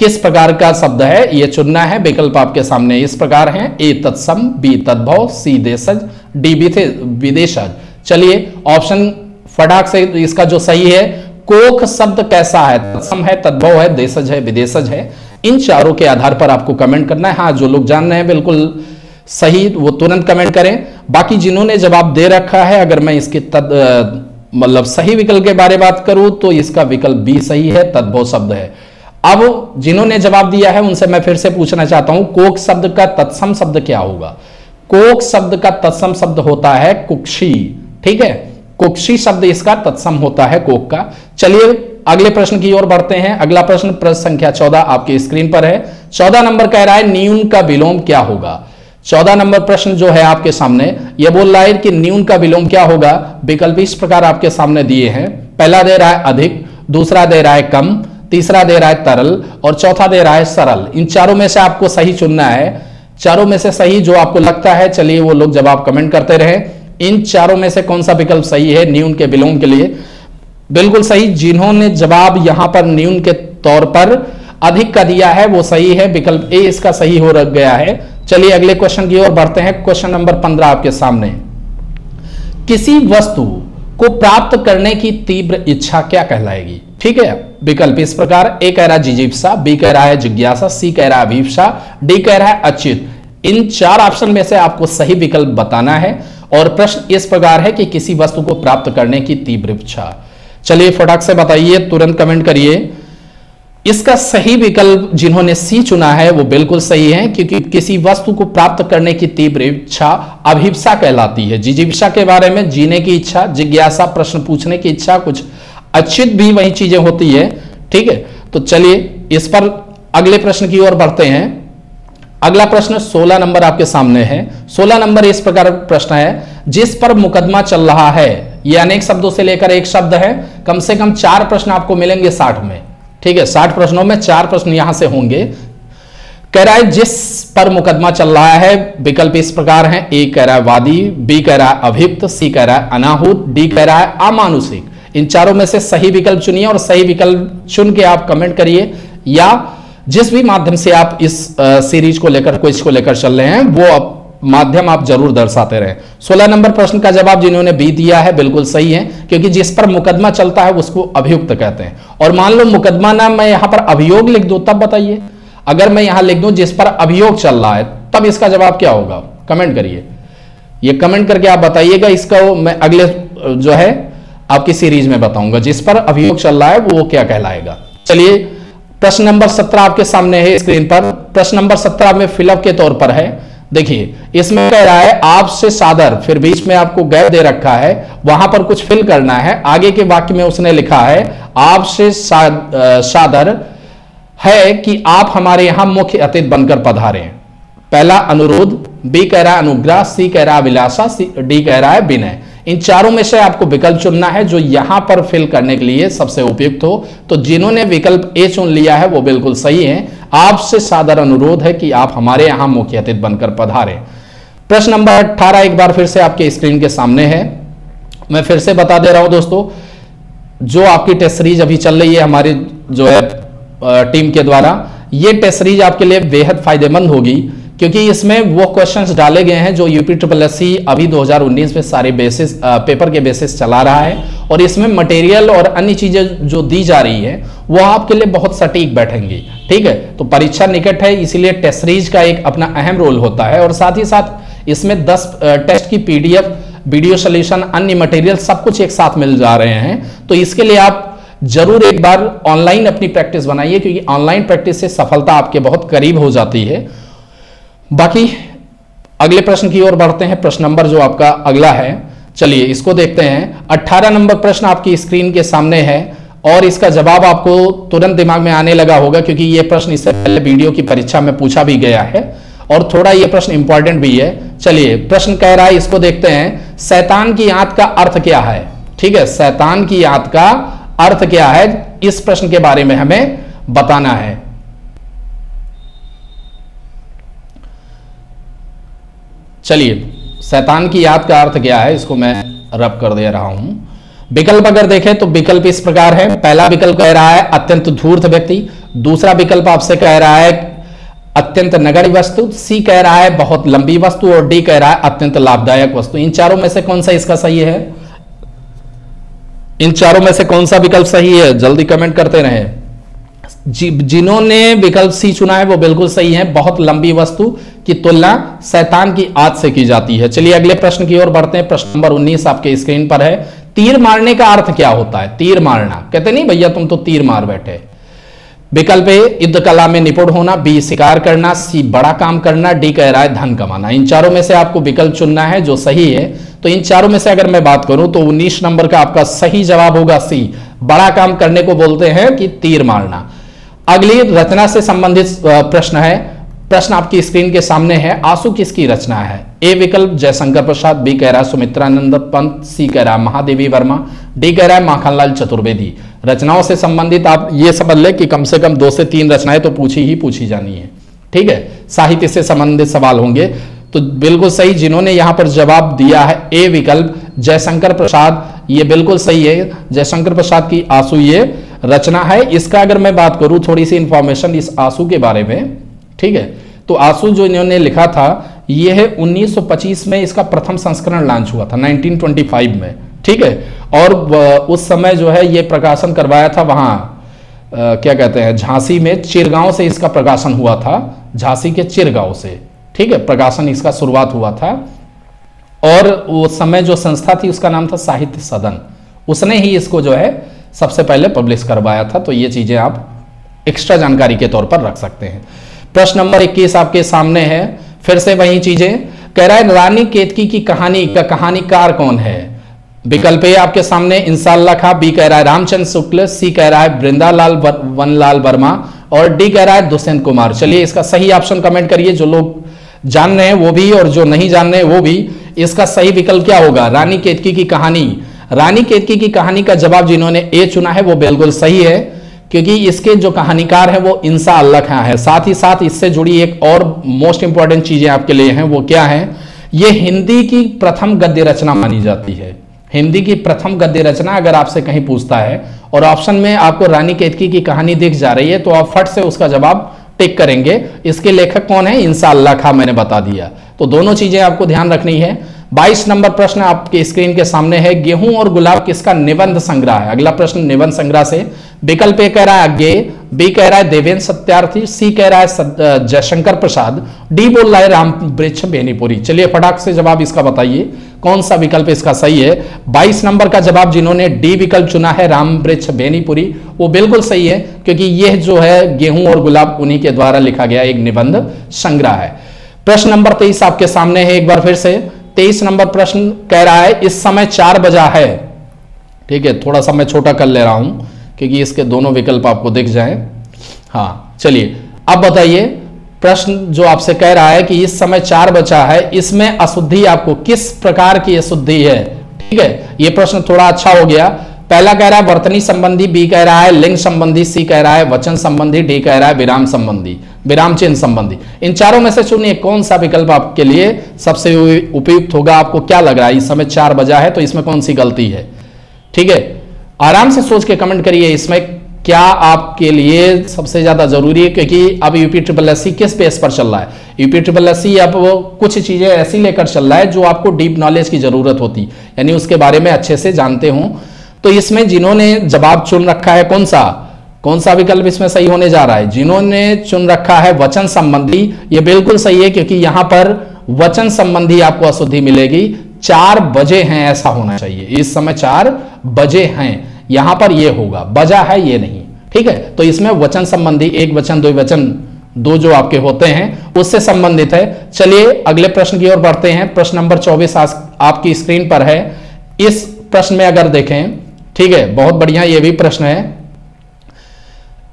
किस प्रकार का शब्द है? यह चुनना है, विकल्प आपके सामने इस प्रकार है। ए तत्सम, बी तद्भव, सी देशज डी विदेशज चलिए ऑप्शन फटाक से इसका जो सही है, कोख शब्द कैसा है? तत्सम है, तद्भव है देशज है विदेशज है। इन चारों के आधार पर आपको कमेंट करना है। हाँ जो लोग जान रहे हैं, बिल्कुल सही, वो तुरंत कमेंट करें। बाकी जिन्होंने जवाब दे रखा है, अगर मैं इसके तद मतलब सही विकल्प के बारे बात करूँ तो इसका विकल्प बी सही है, तद्भव शब्द है। अब जिन्होंने जवाब दिया है, उनसे मैं फिर से पूछना चाहता हूँ कोक शब्द का तत्सम शब्द क्या होगा? कोक शब्द का तत्सम शब्द होता है कुक्षी। ठीक है? कुक्षी शब्द इसका तत्सम होता है कोक का। चलिए अगले प्रश्न की ओर बढ़ते हैं। अगला प्रश्न प्रश्न संख्या चौदह आपकी स्क्रीन पर है। चौदह नंबर कह रहा है, न्यून का विलोम क्या होगा? चौदह नंबर प्रश्न जो है आपके सामने यह बोल रहा है कि न्यून का विलोम क्या होगा? विकल्प इस प्रकार आपके सामने दिए हैं। पहला दे रहा है अधिक, दूसरा दे रहा है कम, तीसरा दे रहा है तरल, और चौथा दे रहा है सरल। इन चारों में से आपको सही चुनना है। चारों में से सही जो आपको लगता है, चलिए वो लोग जवाब कमेंट करते रहे। इन चारों में से कौन सा विकल्प सही है? न्यून के विलोम के लिए। बिल्कुल सही, जिन्होंने जवाब यहाँ पर न्यून के तौर पर अधिक का दिया है, वो सही है। विकल्प ए इसका सही हो रख गया है। चलिए अगले क्वेश्चन की ओर बढ़ते हैं। क्वेश्चन नंबर पंद्रह आपके सामने। किसी वस्तु को प्राप्त करने की तीव्र इच्छा क्या कहलाएगी? ठीक है विकल्प इस प्रकार, ए कह रहा है जिजीप्सा, बी कह रहा है जिज्ञासा, सी कह रहा है अभिप्सा, डी कह रहा है अच्युत। इन चार ऑप्शन में से आपको सही विकल्प बताना है और प्रश्न इस प्रकार है कि किसी वस्तु को प्राप्त करने की तीव्र इच्छा। चलिए फटाक से बताइए, तुरंत कमेंट करिए। इसका सही विकल्प जिन्होंने सी चुना है, वो बिल्कुल सही है, क्योंकि किसी वस्तु को प्राप्त करने की तीव्र इच्छा अभिप्सा कहलाती है। जिजिप्सा के बारे में जीने की इच्छा, जिज्ञासा, प्रश्न पूछने की इच्छा, कुछ अचित भी वही चीज़ें होती है, ठीक है? तो चलिए, इस पर अगले प्रश्न की ओर बढ़ते हैं। अगला प्रश्न 16 नंबर आपके सामने है। 16 नंबर इस प्रकार प्रश्न है, जिस पर मुकदमा चल रहा है यह अनेक शब्दों से लेकर एक शब्द है, कम से कम चार प्रश्न आपको मिलेंगे साठ में, ठीक है? साठ प्रश्नों में चार प्रश्न यहाँ से होंगे। कह रहा है, जिस पर मुकदमा चल रहा है, विकल्प इस प्रकार है, ए कह रहा है वादी, बी कह रहा है अभियुक्त, सी कह रहा है अनाहुत, डी कह रहा है अमानुषिक। इन चारों में से सही विकल्प चुनिए और सही विकल्प चुन के आप कमेंट करिए। या जिस भी माध्यम से आप इस सीरीज़ को लेकर क्विज को लेकर चल रहे हैं, वो आप, माध्यम आप ज़रूर दर्शाते रहे। 16 नंबर प्रश्न का जवाब जिन्होंने बी दिया है, बिल्कुल सही है, क्योंकि जिस पर मुकदमा चलता है, उसको अभियुक्त कहते हैं। और मान लो मुकदमा नाम मैं यहाँ पर अभियोग लिख दू, तब बताइए। अगर मैं यहाँ लिख दू जिस पर अभियोग चल रहा है, तब इसका जवाब क्या होगा? कमेंट करिए। ये कमेंट करके आप बताइएगा, इसका मैं अगले, जो है आपकी सीरीज़ में बताऊँगा, जिस पर अभियोग चल रहा है, वो क्या कहलाएगा? चलिए, प्रश्न नंबर सत्रह आपके सामने है स्क्रीन पर। प्रश्न नंबर सत्रह में फिलअप के तौर पर है। देखिए, इसमें कह रहा है, आपसे सादर, फिर बीच में आपको गैप दे रखा है, वहाँ पर कुछ फिल करना है। आगे के वाक्य में उसने लिखा है, आपसे सादर है कि आप हमारे यहाँ मुख्य अतिथि बनकर पधारे। पहला अनुरोध, बी कह रहा है अनुग्रह, सी कह रहा है अभिलाषा डी कह रहा है विनय। इन चारों में से आपको विकल्प चुनना है, जो यहाँ पर फिल करने के लिए सबसे उपयुक्त हो। तो जिन्होंने विकल्प ए चुन लिया है, वो बिल्कुल सही है। आपसे सादर अनुरोध है कि आप हमारे यहाँ मुख्य अतिथि बनकर पधारे। प्रश्न नंबर अट्ठारह एक बार फिर से आपके स्क्रीन के सामने है। मैं फिर से बता दे रहा हूँ दोस्तों, जो आपकी टेस्ट सीरीज़ अभी चल रही है हमारी जो है टीम के द्वारा, ये टेस्ट सीरीज़ आपके लिए बेहद फ़ायदेमंद होगी। क्योंकि इसमें वो क्वेश्चंस डाले गए हैं जो यूपी ट्रिपल एस अभी 2019 में सारे बेसिस पेपर के बेसिस चला रहा है और इसमें मटेरियल और अन्य चीज़ें जो दी जा रही है, वो आपके लिए बहुत सटीक बैठेंगी। ठीक है? तो परीक्षा निकट है, इसीलिए टेस्ट सीरीज़ का एक अपना अहम रोल होता है और साथ ही साथ इसमें 10 टेस्ट की पीडीएफ वीडियो सोल्यूशन अन्य मटेरियल सब कुछ एक साथ मिल जा रहे हैं। तो इसके लिए आप ज़रूर एक बार ऑनलाइन अपनी प्रैक्टिस बनाइए, क्योंकि ऑनलाइन प्रैक्टिस से सफलता आपके बहुत करीब हो जाती है। बाकी अगले प्रश्न की ओर बढ़ते हैं। प्रश्न नंबर जो आपका अगला है, चलिए इसको देखते हैं। 18 नंबर प्रश्न आपकी स्क्रीन के सामने है और इसका जवाब आपको तुरंत दिमाग में आने लगा होगा क्योंकि यह प्रश्न इससे पहले वीडियो की परीक्षा में पूछा भी गया है और थोड़ा यह प्रश्न इंपॉर्टेंट भी है। चलिए, प्रश्न कह रहा है, इसको देखते हैं। सैतान की याद का अर्थ क्या है? ठीक है सैतान की याद का अर्थ क्या है? इस प्रश्न के बारे में हमें बताना है। चलिए, शैतान की याद का अर्थ क्या है, इसको मैं रब कर दे रहा हूँ। विकल्प अगर देखें तो विकल्प इस प्रकार है। पहला विकल्प कह रहा है, अत्यंत धूर्त व्यक्ति। दूसरा विकल्प आपसे कह रहा है, अत्यंत नगरी वस्तु। सी कह रहा है, बहुत लंबी वस्तु। और डी कह रहा है, अत्यंत लाभदायक वस्तु। इन चारों में से कौन सा इसका सही है? इन चारों में से कौन सा विकल्प सही है? जल्दी कमेंट करते रहे। जिन्होंने विकल्प सी चुना है, वो बिल्कुल सही है। बहुत लंबी वस्तु की तुलना शैतान की आद से की जाती है। चलिए अगले प्रश्न की ओर बढ़ते हैं। प्रश्न नंबर 19 आपके स्क्रीन पर है। तीर मारने का अर्थ क्या होता है? तीर मारना। कहते नहीं, भैया, तुम तो तीर मार बैठे विकल्प युद्ध कला में निपुण होना। बी, शिकार करना। सी, बड़ा काम करना। डी, कह रहा है, धन कमाना। इन चारों में से आपको विकल्प चुनना है, जो सही है। तो इन चारों में से अगर मैं बात करूँ तो उन्नीस नंबर का आपका सही जवाब होगा सी। बड़ा काम करने को बोलते हैं कि तीर मारना। अगली रचना से संबंधित प्रश्न है। प्रश्न आपकी स्क्रीन के सामने है। आँसू किसकी रचना है? ए. विकल्प जयशंकर प्रसाद, बी. कह रहा है सुमित्रानंद पंत, सी. कह रहा है महादेवी वर्मा, डी. कह रहा है माखनलाल चतुर्वेदी। रचनाओं से संबंधित आप ये समझ ले कि कम से कम दो से तीन रचनाएँ तो पूछी ही पूछी जानी है। ठीक है? साहित्य से संबंधित सवाल होंगे। तो बिल्कुल सही जिन्होंने यहाँ पर जवाब दिया है, ए. विकल्प जयशंकर प्रसाद, ये बिल्कुल सही है। जयशंकर प्रसाद की आँसू ये रचना है। इसका अगर मैं बात करूँ थोड़ी सी इंफॉर्मेशन इस आँसू के बारे में, ठीक है? तो आँसू जो इन्होंने लिखा था ये है 1925 में इसका प्रथम संस्करण लॉन्च हुआ था 1925 में, ठीक है? और उस समय जो है ये प्रकाशन करवाया था वहाँ क्या कहते हैं, झांसी में, चिरगांव से इसका प्रकाशन हुआ था, झांसी के चिरगांव से, ठीक है? प्रकाशन इसका शुरुआत हुआ था। और उस समय जो संस्था थी उसका नाम था साहित्य सदन। उसने ही इसको जो है सबसे पहले पब्लिश करवाया था तो ये चीज़ें आप एक्स्ट्रा जानकारी के तौर पर रख सकते हैं। प्रश्न नंबर 21 आपके सामने है, फिर से वही चीज़ें। कह रहा है, रानी केतकी की कहानी का कहानीकार कौन है? विकल्प ए आपके सामने इंसाल्ला खा। बी कह रहा है, रामचंद्र शुक्ल। सी कह रहा है, वृंदालाल वनलाल वर्मा। और डी कह रहा है, दुष्यंत कुमार। चलिए इसका सही ऑप्शन कमेंट करिए, जो लोग जान रहे हैं वो भी, और जो नहीं जान रहे हैं वो भी। इसका सही विकल्प क्या होगा? रानी केतकी की कहानी रानी केतकी की कहानी का जवाब जिन्होंने ए चुना है, वो बिल्कुल सही है, क्योंकि इसके जो कहानीकार है, वो इंसा अल्लाह खां है। साथ ही साथ इससे जुड़ी एक और मोस्ट इंपॉर्टेंट चीज़ें आपके लिए हैं, वो क्या है? ये हिंदी की प्रथम गद्य रचना मानी जाती है। हिंदी की प्रथम गद्य रचना अगर आपसे कहीं पूछता है, और ऑप्शन में आपको रानी केतकी की कहानी दिख जा रही है तो आप फट से उसका जवाब टिक करेंगे। इसके लेखक कौन है? इंसा अल्लाह खां मैंने बता दिया। तो दोनों चीज़ें आपको ध्यान रखनी है। 22 नंबर प्रश्न आपके स्क्रीन के सामने है, गेहूँ और गुलाब किसका निबंध संग्रह है? अगला प्रश्न निबंध संग्रह से, विकल्प ए कह रहा है अज्ञे बी कह रहा है देवेंद्र सत्यार्थी, सी कह रहा है जयशंकर प्रसाद, डी बोल रहा है राम वृक्ष बेनीपुरी। चलिए फटाक से जवाब इसका बताइए, कौन सा विकल्प इसका सही है? 22 नंबर का जवाब जिन्होंने डी विकल्प चुना है राम वृक्ष बेनीपुरी, वो बिल्कुल सही है, क्योंकि यह जो है गेहूँ और गुलाब उन्हीं के द्वारा लिखा गया एक निबंध संग्रह है। प्रश्न नंबर तेईस आपके सामने है, एक बार फिर से तेईस नंबर प्रश्न कह रहा है, इस समय चार बजा है। ठीक है, थोड़ा सा मैं छोटा कर ले रहा हूँ, क्योंकि इसके दोनों विकल्प आपको दिख जाए। हाँ चलिए, अब बताइए, प्रश्न जो आपसे कह रहा है कि इस समय चार बचा है, इसमें अशुद्धि आपको किस प्रकार की अशुद्धि है? ठीक है यह प्रश्न थोड़ा अच्छा हो गया। पहला कह रहा है, वर्तनी संबंधी, बी कह रहा है, लिंग संबंधी, सी कह रहा है, वचन संबंधी, डी कह रहा है, विराम संबंधी। विराम चिन्ह संबंधी। इन चारों में से चुनिए कौन सा विकल्प आपके लिए सबसे उपयुक्त होगा, आपको क्या लग रहा है? इस समय चार बजा है तो इसमें कौन सी गलती है? ठीक है? आराम से सोच के कमेंट करिए इसमें, क्या आपके लिए सबसे ज़्यादा ज़रूरी है? क्योंकि अब यूपी ट्रिपल एस किस बेस पर चल रहा है? यूपी ट्रिपल एस अब कुछ चीज़ें ऐसी लेकर चल रहा है जो आपको डीप नॉलेज की ज़रूरत होती। यानी उसके बारे में अच्छे से जानते हो। तो इसमें जिन्होंने जवाब चुन रखा है, कौन सा? कौन सा विकल्प इसमें सही होने जा रहा है? जिन्होंने चुन रखा है वचन संबंधी, ये बिल्कुल सही है, क्योंकि यहाँ पर वचन संबंधी आपको अशुद्धि मिलेगी। चार बजे हैं, ऐसा होना चाहिए। इस समय चार बजे हैं। यहाँ पर यह होगा। बजा है, ये नहीं। ठीक है? तो इसमें वचन संबंधी, एक वचन, दो वचन, दो जो आपके होते हैं, उससे संबंधित है। चलिए, अगले प्रश्न की ओर बढ़ते हैं। प्रश्न नंबर 24 आपकी स्क्रीन पर है। इस प्रश्न में अगर देखें, ठीक है, बहुत बढ़िया, ये भी प्रश्न है।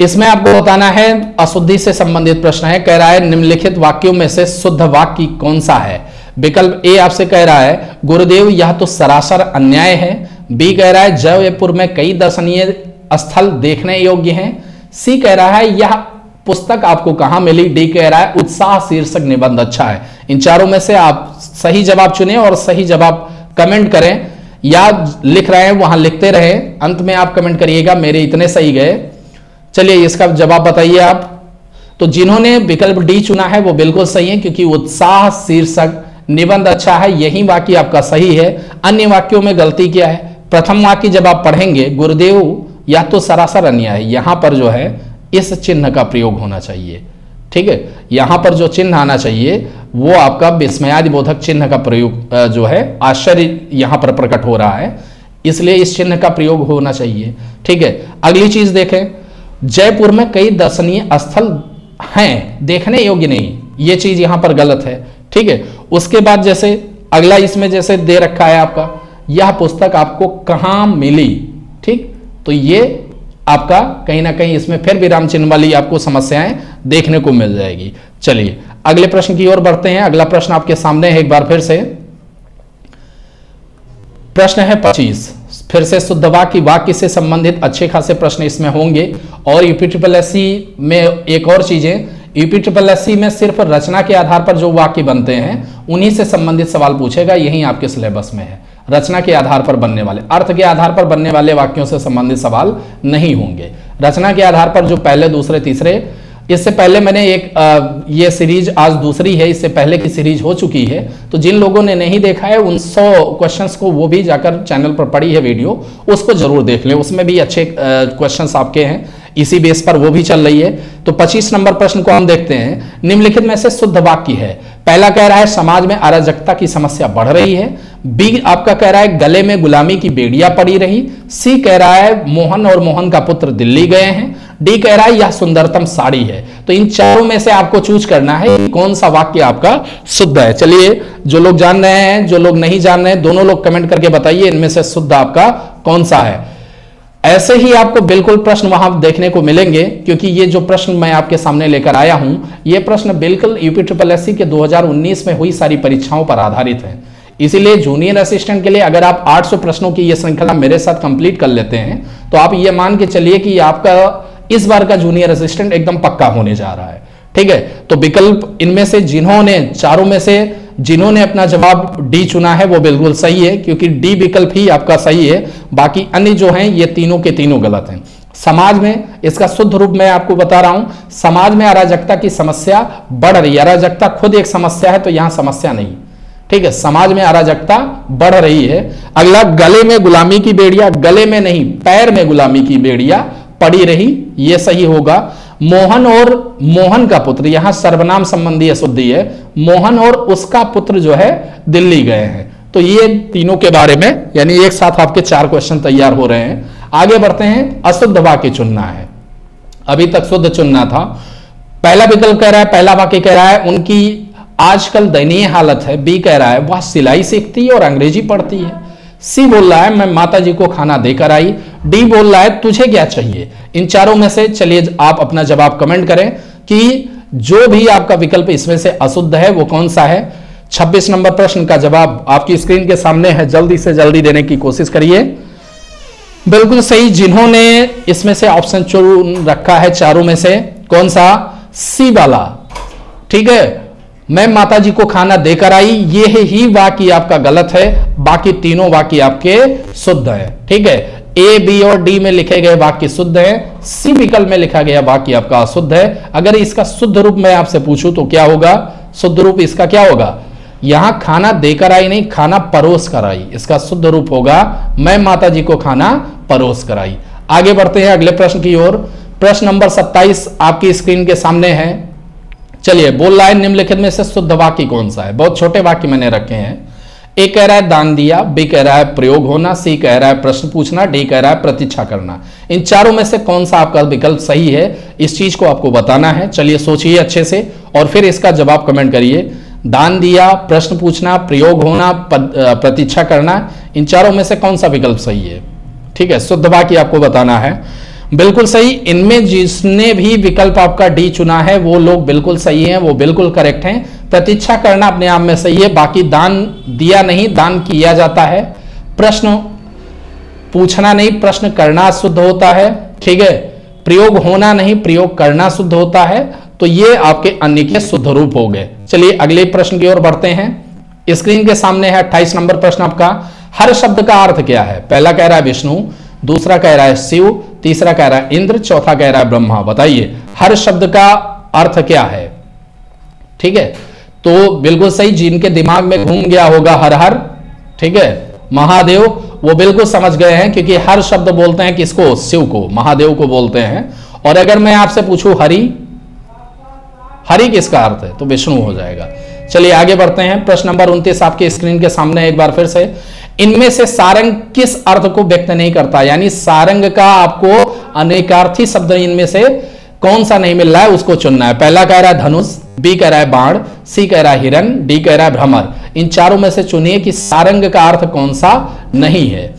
इसमें आपको बताना है, अशुद्धि से संबंधित प्रश्न है, कह रहा है, निम्नलिखित वाक्यों में से शुद्ध वाक्य कौन सा है? विकल्प ए आपसे कह रहा है, गुरुदेव, यह तो सरासर अन्याय है। बी कह रहा है, जयपुर में कई दर्शनीय स्थल देखने योग्य हैं। सी कह रहा है, यह पुस्तक आपको कहाँ मिली? डी कह रहा है, उत्साह शीर्षक निबंध अच्छा है। इन चारों में से आप सही जवाब चुने और सही जवाब कमेंट करें। या लिख रहे हैं, वहाँ लिखते रहे। अंत में आप कमेंट करिएगा, मेरे इतने सही गए। चलिए इसका जवाब बताइए आप। तो जिन्होंने विकल्प डी चुना है, वो बिल्कुल सही है, क्योंकि उत्साह शीर्षक, निबंध अच्छा है, यही वाक्य आपका सही है। अन्य वाक्यों में गलती क्या है? प्रथम वाक्य जब आप पढ़ेंगे, गुरुदेव या तो सरासर अन्याय है। यहाँ पर जो है, इस चिन्ह का प्रयोग होना चाहिए। ठीक है? यहाँ पर जो चिन्ह आना चाहिए, वो आपका विस्मयादि बोधक चिन्ह का प्रयोग जो है, आश्चर्य यहाँ पर प्रकट हो रहा है। इसलिए इस चिन्ह का प्रयोग होना चाहिए। ठीक है? अगली चीज़ देखें। जयपुर में कई दर्शनीय स्थल हैं, देखने योग्य नहीं। ये चीज़ यहाँ पर गलत है, ठीक है? उसके बाद जैसे, अगला इसमें जैसे दे रखा है आपका, यह पुस्तक आपको कहाँ मिली, ठीक? तो ये आपका कहीं ना कहीं इसमें फिर विराम चिन्ह वाली आपको समस्याएँ देखने को मिल जाएगी। चलिए, अगले प्रश्न की ओर बढ़ते हैं। अगला प्रश्न आपके सामने है, एक बार फिर से। प्रश्न है पच्चीस। फिर से शुद्ध वाक्य वाक्य से संबंधित अच्छे खासे प्रश्न इसमें होंगे। और यूपी ट्रिपल एस में एक और चीज़ें। यूपी ट्रिपल एस में सिर्फ़ रचना के आधार पर जो वाक्य बनते हैं, उन्हीं से संबंधित सवाल पूछेगा, यही आपके सिलेबस में है। रचना के आधार पर बनने वाले, अर्थ के आधार पर बनने वाले वाक्यों से संबंधित सवाल नहीं होंगे। रचना के आधार पर जो पहले, दूसरे, तीसरे इससे पहले मैंने एक आ, ये सीरीज़ आज दूसरी है इससे पहले की सीरीज़ हो चुकी है। तो जिन लोगों ने नहीं देखा है उन सौ क्वेश्चंस को वो भी जाकर चैनल पर पड़ी है वीडियो उसको ज़रूर देख लें। उसमें भी अच्छे क्वेश्चंस आपके हैं इसी बेस पर वो भी चल रही है। तो 25 नंबर प्रश्न को हम देखते हैं। निम्नलिखित में से शुद्ध वाक्य है पहला कह रहा है, समाज में अराजकता की समस्या बढ़ रही है। बी आपका कह रहा है, गले में गुलामी की बेड़िया पड़ी रही। सी कह रहा है, मोहन और मोहन का पुत्र दिल्ली गए हैं। डी कह रहा है, यह सुंदरतम साड़ी है। तो इन चारों में से आपको चूज़ करना है कौन सा वाक्य आपका शुद्ध है। चलिए, जो लोग जान रहे हैं, जो लोग नहीं जान रहे हैं, दोनों लोग कमेंट करके बताइए, इनमें से शुद्ध आपका कौन सा है? ऐसे ही आपको बिल्कुल प्रश्न वहाँ देखने को मिलेंगे, क्योंकि ये जो प्रश्न मैं आपके सामने लेकर आया हूँ, ये प्रश्न बिल्कुल यूपी ट्रिपल एस के 2019 में हुई सारी परीक्षाओं पर आधारित है। इसीलिए जूनियर असिस्टेंट के लिए अगर आप 800 प्रश्नों की ये श्रृंखला मेरे साथ कंप्लीट कर लेते हैं तो आप ये मान के चलिए कि आपका इस बार का जूनियर असिस्टेंट एकदम पक्का होने जा रहा है। ठीक है? तो विकल्प इनमें से जिन्होंने, चारों में से जिन्होंने अपना जवाब डी चुना है, वो बिल्कुल सही है, क्योंकि डी विकल्प ही आपका सही है। बाकी अन्य जो हैं, ये तीनों के तीनों गलत हैं। समाज में, इसका शुद्ध रूप मैं आपको बता रहा हूँ, समाज में अराजकता की समस्या बढ़ रही है। अराजकता खुद एक समस्या है तो यहाँ समस्या नहीं। ठीक है, समाज में अराजकता बढ़ रही है। अगला, गले में गुलामी की बेड़िया, गले में नहीं, पैर में गुलामी की बेड़िया पड़ी रही यह सही होगा। मोहन और मोहन का पुत्र, यहाँ सर्वनाम संबंधी अशुद्धि है, मोहन और उसका पुत्र जो है दिल्ली गए हैं। तो ये तीनों के बारे में, यानी एक साथ आपके चार क्वेश्चन तैयार हो रहे हैं। आगे बढ़ते हैं, अशुद्ध वाक्य चुनना है। अभी तक शुद्ध चुनना था। पहला विकल्प कह रहा है, पहला वाक्य कह रहा है, उनकी आजकल दयनीय हालत है। बी कह रहा है, वह सिलाई सीखती है और अंग्रेज़ी पढ़ती है। सी बोल रहा है, मैं माता जी को खाना देकर आई डी बोल रहा है, तुझे क्या चाहिए? इन चारों में से चलिए आप अपना जवाब कमेंट करें कि जो भी आपका विकल्प इसमें से अशुद्ध है, वो कौन सा है? 26 नंबर प्रश्न का जवाब आपकी स्क्रीन के सामने है, जल्दी से जल्दी देने की कोशिश करिए। बिल्कुल सही, जिन्होंने इसमें से ऑप्शन चुन रखा है चारों में से, कौन सा? सी वाला। ठीक है? मैं माता जी को खाना देकर आई, ये ही वाक्य आपका गलत है, बाकी तीनों वाक्य आपके शुद्ध है। ठीक है? ए बी और डी में लिखे गए वाक्य शुद्ध है सी विकल्प में लिखा गया वाक्य आपका अशुद्ध है। अगर इसका शुद्ध रूप मैं आपसे पूछूँ तो क्या होगा? शुद्ध रूप इसका क्या होगा? यहाँ खाना देकर आई नहीं, खाना परोस कर आई। इसका शुद्ध रूप होगा, मैं माता जी को खाना परोस कर आई। आगे बढ़ते हैं अगले प्रश्न की ओर। प्रश्न नंबर 27 आपकी स्क्रीन के सामने है। चलिए, बोल रहा है निम्नलिखित में से शुद्ध वाक्य कौन सा है? बहुत छोटे वाक्य मैंने रखे हैं। ए कह रहा है दान दिया बी कह रहा है प्रयोग होना सी कह रहा है प्रश्न पूछना डी कह रहा है प्रतीक्षा करना। इन चारों में से कौन सा आपका विकल्प सही है, इस चीज़ को आपको बताना है। चलिए सोचिए अच्छे से और फिर इसका जवाब कमेंट करिए। दान दिया, प्रश्न पूछना, प्रयोग होना प्रतीक्षा करना, इन चारों में से कौन सा विकल्प सही है? ठीक है, शुद्ध वाक्य आपको बताना है। बिल्कुल सही। इनमें जिसने भी विकल्प आपका डी चुना है, वो लोग बिल्कुल सही हैं, वो बिल्कुल करेक्ट हैं। प्रतीक्षा करना अपने आप में सही है। बाकी दान दिया नहीं, दान किया जाता है। प्रश्न पूछना नहीं, प्रश्न करना शुद्ध होता है। ठीक है? प्रयोग होना नहीं, प्रयोग करना शुद्ध होता है। तो ये आपके अन्य के शुद्ध रूप हो गए। चलिए अगले प्रश्न की ओर बढ़ते हैं। स्क्रीन के सामने है अट्ठाईस नंबर प्रश्न आपका। हर शब्द का अर्थ क्या है? पहला कह रहा है विष्णु, दूसरा कह रहा है शिव तीसरा कह रहा है, इंद्र, चौथा कह रहा है ब्रह्मा। बताइए, हर शब्द का अर्थ क्या है? ठीक है? तो बिल्कुल सही, जिनके दिमाग में घूम गया होगा हर हर, ठीक है? महादेव, वो बिल्कुल समझ गए हैं, क्योंकि हर शब्द बोलते हैं किसको? शिव को, महादेव को बोलते हैं। और अगर मैं आपसे पूछूँ, हरि? हरि किसका अर्थ है? तो विष्णु हो जाएगा। चलिए, आगे बढ़ते हैं। प्रश्न नंबर उनतीस आपके स्क्रीन के सामने, एक बार फिर से। इनमें से सारंग किस अर्थ को व्यक्त नहीं करता? यानी सारंग का आपको अनेकार्थी शब्द इनमें से कौन सा नहीं मिल रहा है, उसको चुनना है। पहला कह रहा है धनुष, बी कह रहा है बाण, सी कह रहा है हिरण डी कह रहा है भ्रमर। इन चारों में से चुनिए कि सारंग का अर्थ कौन सा नहीं है।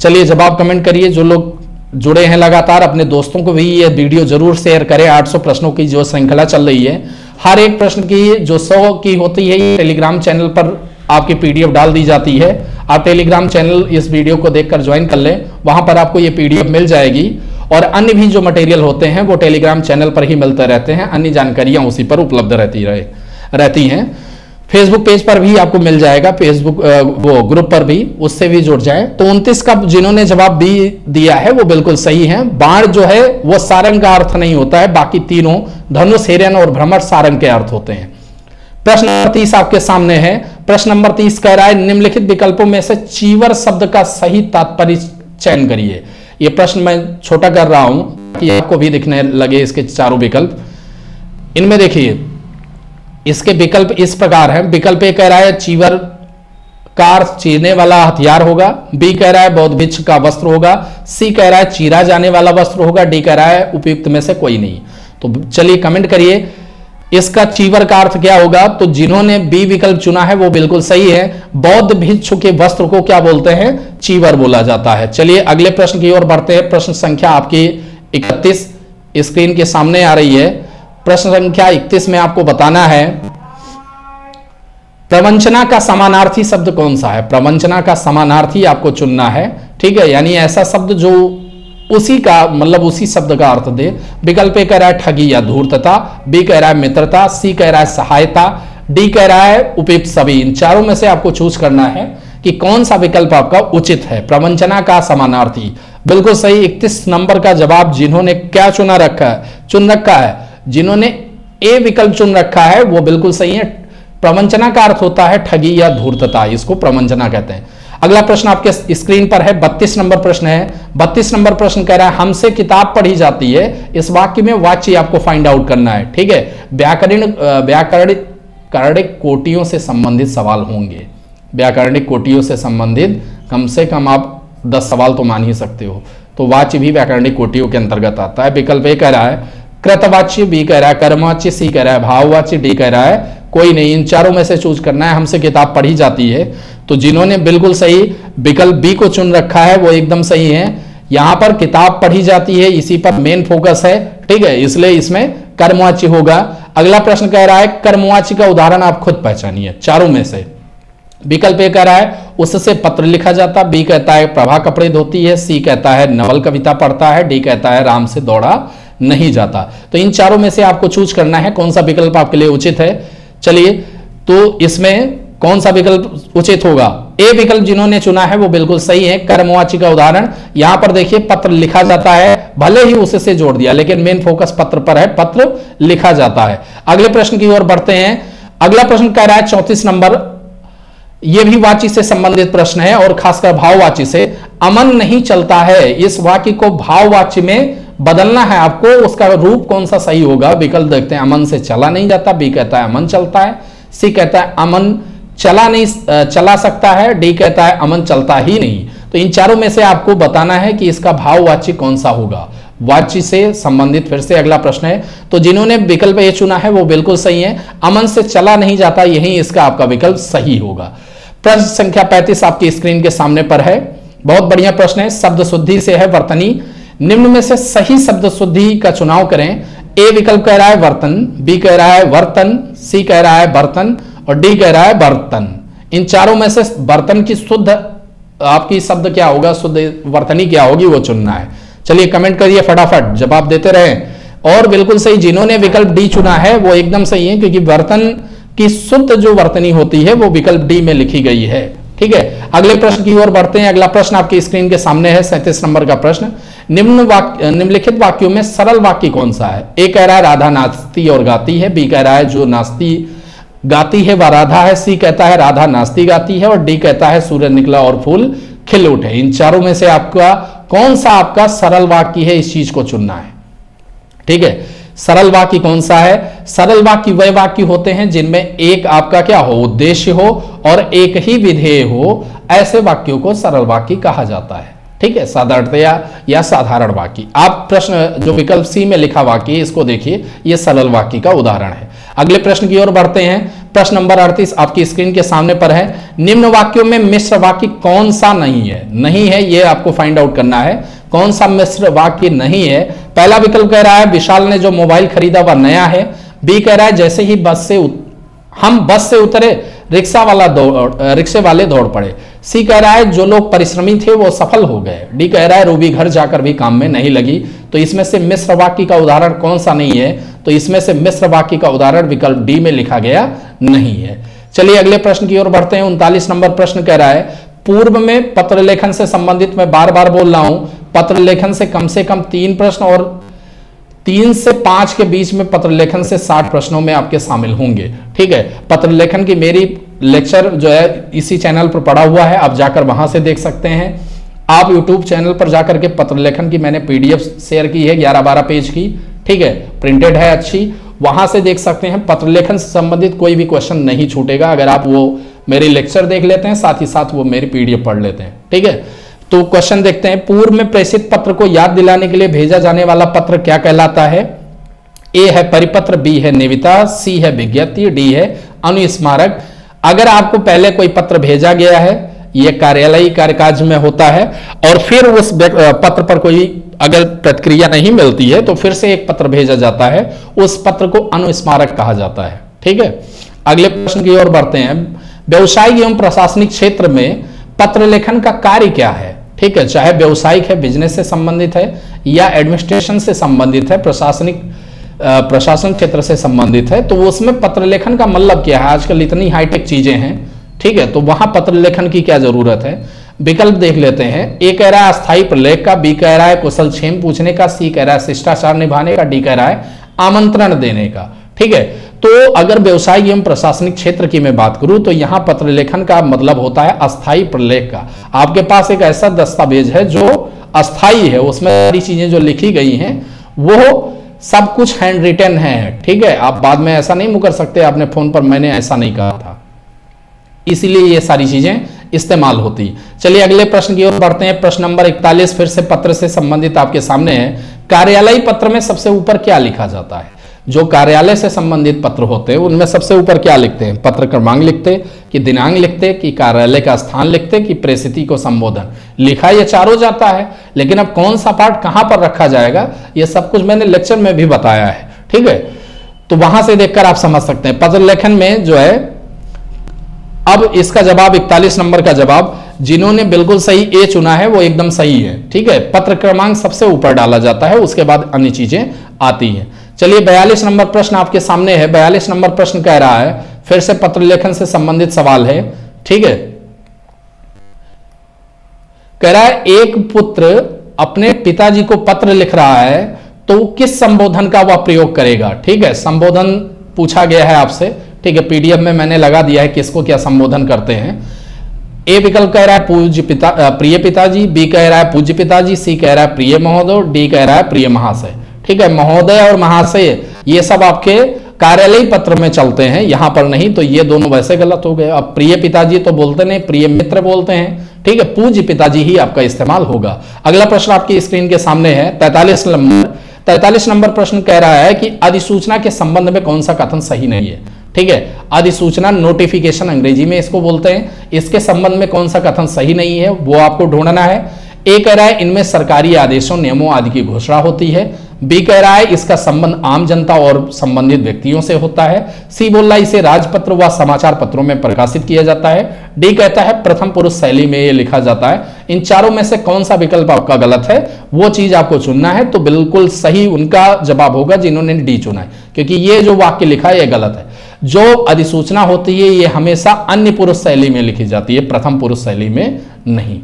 चलिए जवाब कमेंट करिए। जो लोग जुड़े हैं लगातार, अपने दोस्तों को भी ये वीडियो ज़रूर शेयर करें। 800 प्रश्नों की जो श्रृंखला चल रही है, हर एक प्रश्न की जो 100 की होती है टेलीग्राम चैनल पर आपकी पीडीएफ डाल दी जाती है। आप टेलीग्राम चैनल इस वीडियो को देखकर ज्वाइन कर लें। वहाँ पर आपको ये पीडीएफ मिल जाएगी। और अन्य भी जो मटेरियल होते हैं, वो टेलीग्राम चैनल पर ही मिलते रहते हैं। अन्य जानकारियाँ उसी पर उपलब्ध रहती रहे, रहती हैं। फेसबुक पेज पर भी आपको मिल जाएगा। फेसबुक वो ग्रुप पर भी, उससे भी जुड़ जाए। तो उनतीस का जिन्होंने जवाब भी दिया है, वो बिल्कुल सही है। बाण जो है, वो सारंग का अर्थ नहीं होता है। बाकी तीनों, धनुष हिरन और भ्रमर सारंग के अर्थ होते हैं। प्रश्न तीस आपके सामने है। प्रश्न नंबर तीस कह रहा है, निम्नलिखित विकल्पों में से चीवर शब्द का सही तात्पर्य चयन करिए। ये प्रश्न मैं छोटा कर रहा हूँ कि आपको भी दिखने लगे इसके चारों विकल्प। इनमें देखिए, इसके विकल्प इस प्रकार है। विकल्प ए कह रहा है, चीवर कार चीरने वाला हथियार होगा। बी कह रहा है, बौद्ध भिक्ष का वस्त्र होगा। सी कह रहा है, चीरा जाने वाला वस्त्र होगा। डी कह रहा है, उपयुक्त में से कोई नहीं। तो चलिए कमेंट करिए। इसका चीवर का अर्थ क्या होगा? तो जिन्होंने बी विकल्प चुना है, वो बिल्कुल सही है। बौद्ध भिक्षु के वस्त्र को क्या बोलते हैं? चीवर बोला जाता है। चलिए, अगले प्रश्न की ओर बढ़ते हैं। प्रश्न संख्या आपकी इकतीस स्क्रीन के सामने आ रही है। प्रश्न संख्या इकतीस में आपको बताना है, प्रवंचना का समानार्थी शब्द कौन सा है? प्रवंचना का समानार्थी आपको चुनना है। ठीक है, यानी ऐसा शब्द जो उसी का मतलब उसी शब्द का अर्थ दे। विकल्प ए कह रहा है ठगी या धूर्तता, बी कह रहा है मित्रता, सी कह रहा है सहायता, डी कह रहा है उपयुक्त सभी इन चारों में से आपको चूज़ करना है कि कौन सा विकल्प आपका उचित है। प्रवंचना का समानार्थी। बिल्कुल सही, इकतीस नंबर का जवाब जिन्होंने क्या चुना रखा है? चुन रखा है। जिन्होंने ए विकल्प चुन रखा है, वो बिल्कुल सही है। प्रवंचना का अर्थ होता है ठगी या धूर्तता, इसको प्रवंचना कहते हैं। अगला प्रश्न आपके स्क्रीन पर है, बत्तीस नंबर प्रश्न है। बत्तीस नंबर प्रश्न कह रहा है, हमसे किताब पढ़ी जाती है, इस वाक्य में वाच्य आपको फाइंड आउट करना है, ठीक है? व्याकरण व्याकरणिक कर्णिक कोटियों से संबंधित सवाल होंगे। व्याकरणिक कोटियों से संबंधित, कम से कम आप दस सवाल तो मान ही सकते हो। तो वाच्य भी व्याकरणिक कोटियों के अंतर्गत आता है। विकल्प ए कह रहा है कृतवाच्य बी कह रहा है कर्मवाच्य सी कह रहा है, भाववाच्य डी कह रहा है, कोई नहीं, इन चारों में से चूज़ करना है, हमसे किताब पढ़ी जाती है। तो जिन्होंने बिल्कुल सही विकल्प बी को चुन रखा है, वो एकदम सही है। यहाँ पर किताब पढ़ी जाती है, इसी पर मेन फोकस है, ठीक है, इसलिए इसमें कर्मवाच्य होगा। अगला प्रश्न कह रहा है, कर्मवाच्य का उदाहरण आप खुद पहचानिए, चारों में से। विकल्प ए कह रहा है, उससे पत्र लिखा जाता बी कहता है, प्रभा कपड़े धोती है सी कहता है, नवल कविता पढ़ता है डी कहता है, राम से दौड़ा नहीं जाता। तो इन चारों में से आपको चूज़ करना है कौन सा विकल्प आपके लिए उचित है। चलिए तो इसमें कौन सा विकल्प उचित होगा? ए विकल्प जिन्होंने चुना है वो बिल्कुल सही है। कर्मवाची का उदाहरण, यहाँ पर देखिए पत्र लिखा जाता है। भले ही उससे जोड़ दिया, लेकिन मेन फोकस पत्र पर है, पत्र लिखा जाता है। अगले प्रश्न की ओर बढ़ते हैं। अगला प्रश्न कह रहा है, चौतीस नंबर। यह भी वाची से संबंधित प्रश्न है और खासकर भाववाची से। अमन नहीं चलता है। इस वाक्य को भाववाची में बदलना है आपको, उसका रूप कौन सा सही होगा? विकल्प देखते हैं। अमन से चला नहीं जाता, बी कहता है अमन चलता है, सी कहता है अमन चला नहीं चला सकता है, डी कहता है अमन चलता ही नहीं। तो इन चारों में से आपको बताना है कि इसका भाववाची कौन सा होगा। वाच्य से संबंधित फिर से अगला प्रश्न है। तो जिन्होंने विकल्प ए चुना है, वो बिल्कुल सही है। अमन से चला नहीं जाता, यही इसका आपका विकल्प सही होगा। प्रश्न संख्या 35 आपकी स्क्रीन के सामने पर है। बहुत बढ़िया प्रश्न है। शब्द शुद्धि से है वर्तनी। निम्न में से सही शब्द शुद्धि का चुनाव करें। ए विकल्प कह रहा है वर्तन बी कह रहा है वर्तन सी कह रहा है बर्तन और डी कह रहा है बर्तन। इन चारों में से बर्तन की शुद्ध, आपकी शब्द क्या होगा? शुद्ध वर्तनी क्या होगी? वो चुनना है। चलिए कमेंट करिए फटाफट, जवाब देते रहे। और बिल्कुल सही, जिन्होंने विकल्प डी चुना है, वो एकदम सही है, क्योंकि बर्तन की शुद्ध जो वर्तनी होती है, वो विकल्प डी में लिखी गई है। ठीक है? अगले प्रश्न की ओर बढ़ते हैं। अगला प्रश्न आपकी स्क्रीन के सामने है, सैंतीस नंबर का प्रश्न। निम्न वाक्य निम्नलिखित वाक्यों में सरल वाक्य कौन सा है? ए कह रहा है, राधा नाचती और गाती है। बी कह रहा है, जो नाचती, गाती है वह राधा है। सी कहता है, राधा नाचती गाती है। और डी कहता है, सूर्य निकला और फूल खिल उठे। इन चारों में से आपका, कौन सा आपका सरल वाक्य है? इस चीज़ को चुनना है। ठीक है? सरल वाक्य कौन सा है? सरल वाक्य वह वाक्य होते हैं जिनमें एक आपका क्या हो? उद्देश्य हो और एक ही विधेय हो। ऐसे वाक्यों को सरल वाक्य कहा जाता है। ठीक है? साधारणतया या साधारण वाक्य। आप प्रश्न, जो विकल्प सी में लिखा वाक्य इसको देखिए। यह सरल वाक्य का उदाहरण है। अगले प्रश्न की ओर बढ़ते हैं। प्रश्न नंबर अड़तीस आपकी स्क्रीन के सामने पर है। निम्न वाक्यों में मिश्र वाक्य कौन सा नहीं है? नहीं है यह आपको फाइंड आउट करना है। कौन सा मिश्र वाक्य नहीं है? पहला विकल्प कह रहा है, विशाल ने जो मोबाइल खरीदा वह नया है। बी कह रहा है, जैसे ही बस से उत... हम बस से उतरे रिक्शा वाला दौड़ रिक्शे वाले दौड़ पड़े। सी कह रहा है, जो लोग परिश्रमी थे, वो सफल हो गए। डी कह रहा है, रूबी घर जाकर भी काम में नहीं लगी। तो इसमें से मिश्र वाक्य का उदाहरण कौन सा नहीं है? तो इसमें से मिश्र वाक्य का उदाहरण विकल्प डी में लिखा गया नहीं है। चलिए अगले प्रश्न की ओर बढ़ते हैं। उनतालीस नंबर प्रश्न कह रहा है, पूर्व में पत्र लेखन से संबंधित मैं बार बार बोल रहा हूँ। पत्र लेखन से कम से कम तीन प्रश्न और तीन से पाँच के बीच में पत्र लेखन से साठ प्रश्नों में आपके शामिल होंगे। ठीक है? पत्र लेखन की मेरी लेक्चर जो है, इसी चैनल पर पड़ा हुआ है, आप जाकर वहाँ से देख सकते हैं। आप यूट्यूब चैनल पर जाकर के पत्र लेखन की मैंने पीडीएफ शेयर की है, ग्यारह बारह पेज की। ठीक है? प्रिंटेड है अच्छी। वहाँ से देख सकते हैं पत्र लेखन से संबंधित कोई भी क्वेश्चन नहीं छूटेगा। अगर आप वो मेरी लेक्चर देख लेते हैं, साथ ही साथ वो मेरी पीडीएफ पढ़ लेते हैं। ठीक है? तो क्वेश्चन देखते हैं, पूर्व में प्रेषित पत्र को याद दिलाने के लिए भेजा जाने वाला पत्र क्या कहलाता है? ए है परिपत्र बी है निविता सी है विज्ञप्ति डी है अनुस्मारक। अगर आपको पहले कोई पत्र भेजा गया है यह कार्यालय कार्यकाज में होता है, और फिर उस पत्र पर कोई अगर प्रतिक्रिया नहीं मिलती है तो फिर से एक पत्र भेजा जाता है, उस पत्र को अनुस्मारक कहा जाता है। ठीक है? अगले प्रश्न की ओर बढ़ते हैं। व्यवसायिक एवं प्रशासनिक क्षेत्र में पत्र लेखन का कार्य क्या है? ठीक है, चाहे व्यवसायिक है बिज़नेस से संबंधित है, या एडमिनिस्ट्रेशन से संबंधित है, प्रशासनिक प्रशासन क्षेत्र से संबंधित है तो उसमें पत्र लेखन का मतलब क्या है? आजकल इतनी हाईटेक चीज़ें हैं, ठीक है तो वहाँ पत्र लेखन की क्या ज़रूरत है? विकल्प देख लेते हैं ए कह रहा है अस्थायी प्रलेख का बी कह रहा है कुशल क्षेम पूछने का सी कह रहा है शिष्टाचार निभाने का डी कह रहा है आमंत्रण देने का, ठीक है? तो अगर व्यवसाय एवं प्रशासनिक क्षेत्र की मैं बात करूँ तो यहाँ पत्र लेखन का मतलब होता है अस्थायी प्रलेख का। आपके पास एक ऐसा दस्तावेज़ है जो अस्थाई है, उसमें सारी चीज़ें जो लिखी गई हैं, वो सब कुछ हैंड रिटर्न है, ठीक है? आप बाद में ऐसा नहीं मुकर सकते अपने फ़ोन पर मैंने ऐसा नहीं कहा था। इसीलिए ये सारी चीज़ें इस्तेमाल होती। चलिए अगले प्रश्न की ओर बढ़ते हैं। प्रश्न नंबर इकतालीस, फिर से पत्र से संबंधित आपके सामने है। कार्यालय पत्र में सबसे ऊपर क्या लिखा जाता है? जो कार्यालय से संबंधित पत्र होते हैं, उनमें सबसे ऊपर क्या लिखते हैं? पत्र क्रमांक लिखते, कि दिनांक लिखते, कि कार्यालय का स्थान लिखते, कि प्रेसिति को संबोधन। लिखा यह चारों जाता है, लेकिन अब कौन सा पार्ट कहाँ पर रखा जाएगा यह सब कुछ मैंने लेक्चर में भी बताया है, ठीक है? तो वहाँ से देखकर आप समझ सकते हैं। पत्र लेखन में जो है, अब इसका जवाब इकतालीस नंबर का जवाब, जिन्होंने बिल्कुल सही ए चुना है, वो एकदम सही है, ठीक है? पत्र क्रमांक सबसे ऊपर डाला जाता है, उसके बाद अन्य चीज़ें आती हैं। चलिए, बयालीस नंबर प्रश्न आपके सामने है। बयालीस नंबर प्रश्न कह रहा है। फिर से पत्र लेखन से संबंधित सवाल है। ठीक है? कह रहा है, एक पुत्र अपने पिताजी को पत्र लिख रहा है तो किस संबोधन का वह प्रयोग करेगा? ठीक है, संबोधन पूछा गया है आपसे। ठीक है, पीडीएफ में मैंने लगा दिया है किसको क्या संबोधन करते हैं। ए विकल्प कह रहा है, पूज्य पिता, प्रिय पिताजी, बी कह रहा है, पूज्य पिताजी, सी कह रहा है, प्रिय महोदय, डी कह रहा है, प्रिय महाशय। ठीक है, महोदय और महाशय, ये सब आपके कार्यालय पत्र में चलते हैं, यहाँ पर नहीं तो ये दोनों वैसे गलत हो गए। अब प्रिय पिताजी तो बोलते नहीं, प्रिय मित्र बोलते हैं, ठीक है, पूज्य पिताजी ही आपका इस्तेमाल होगा। अगला प्रश्न आपकी स्क्रीन के सामने है, तैतालीस नंबर तैतालीस नंबर प्रश्न कह रहा है कि अधिसूचना के संबंध में कौन सा कथन सही नहीं है, ठीक है? अधिसूचना नोटिफिकेशन अंग्रेज़ी में इसको बोलते हैं, इसके संबंध में कौन सा कथन सही नहीं है, वो आपको ढूंढना है। ए कह रहा है, इनमें सरकारी आदेशों, नियमों आदि की घोषणा होती है। बी कह रहा है, इसका संबंध आम जनता और संबंधित व्यक्तियों से होता है। सी बोल रहा है, इसे राजपत्र व समाचार पत्रों में प्रकाशित किया जाता है। डी कहता है, प्रथम पुरुष शैली में ये लिखा जाता है। इन चारों में से कौन सा विकल्प आपका गलत है? वो चीज़ आपको चुनना है तो बिल्कुल सही उनका जवाब होगा जिन्होंने डी चुना है। क्योंकि ये जो वाक्य लिखा है, ये गलत है। जो अधिसूचना होती है, ये हमेशा अन्य पुरुष शैली में लिखी जाती है, प्रथम पुरुष शैली में नहीं।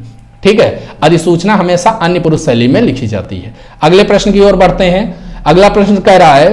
ठीक है? अधिसूचना हमेशा अन्य पुरुष शैली में लिखी जाती है। अगले प्रश्न की ओर बढ़ते हैं। अगला प्रश्न कह रहा है,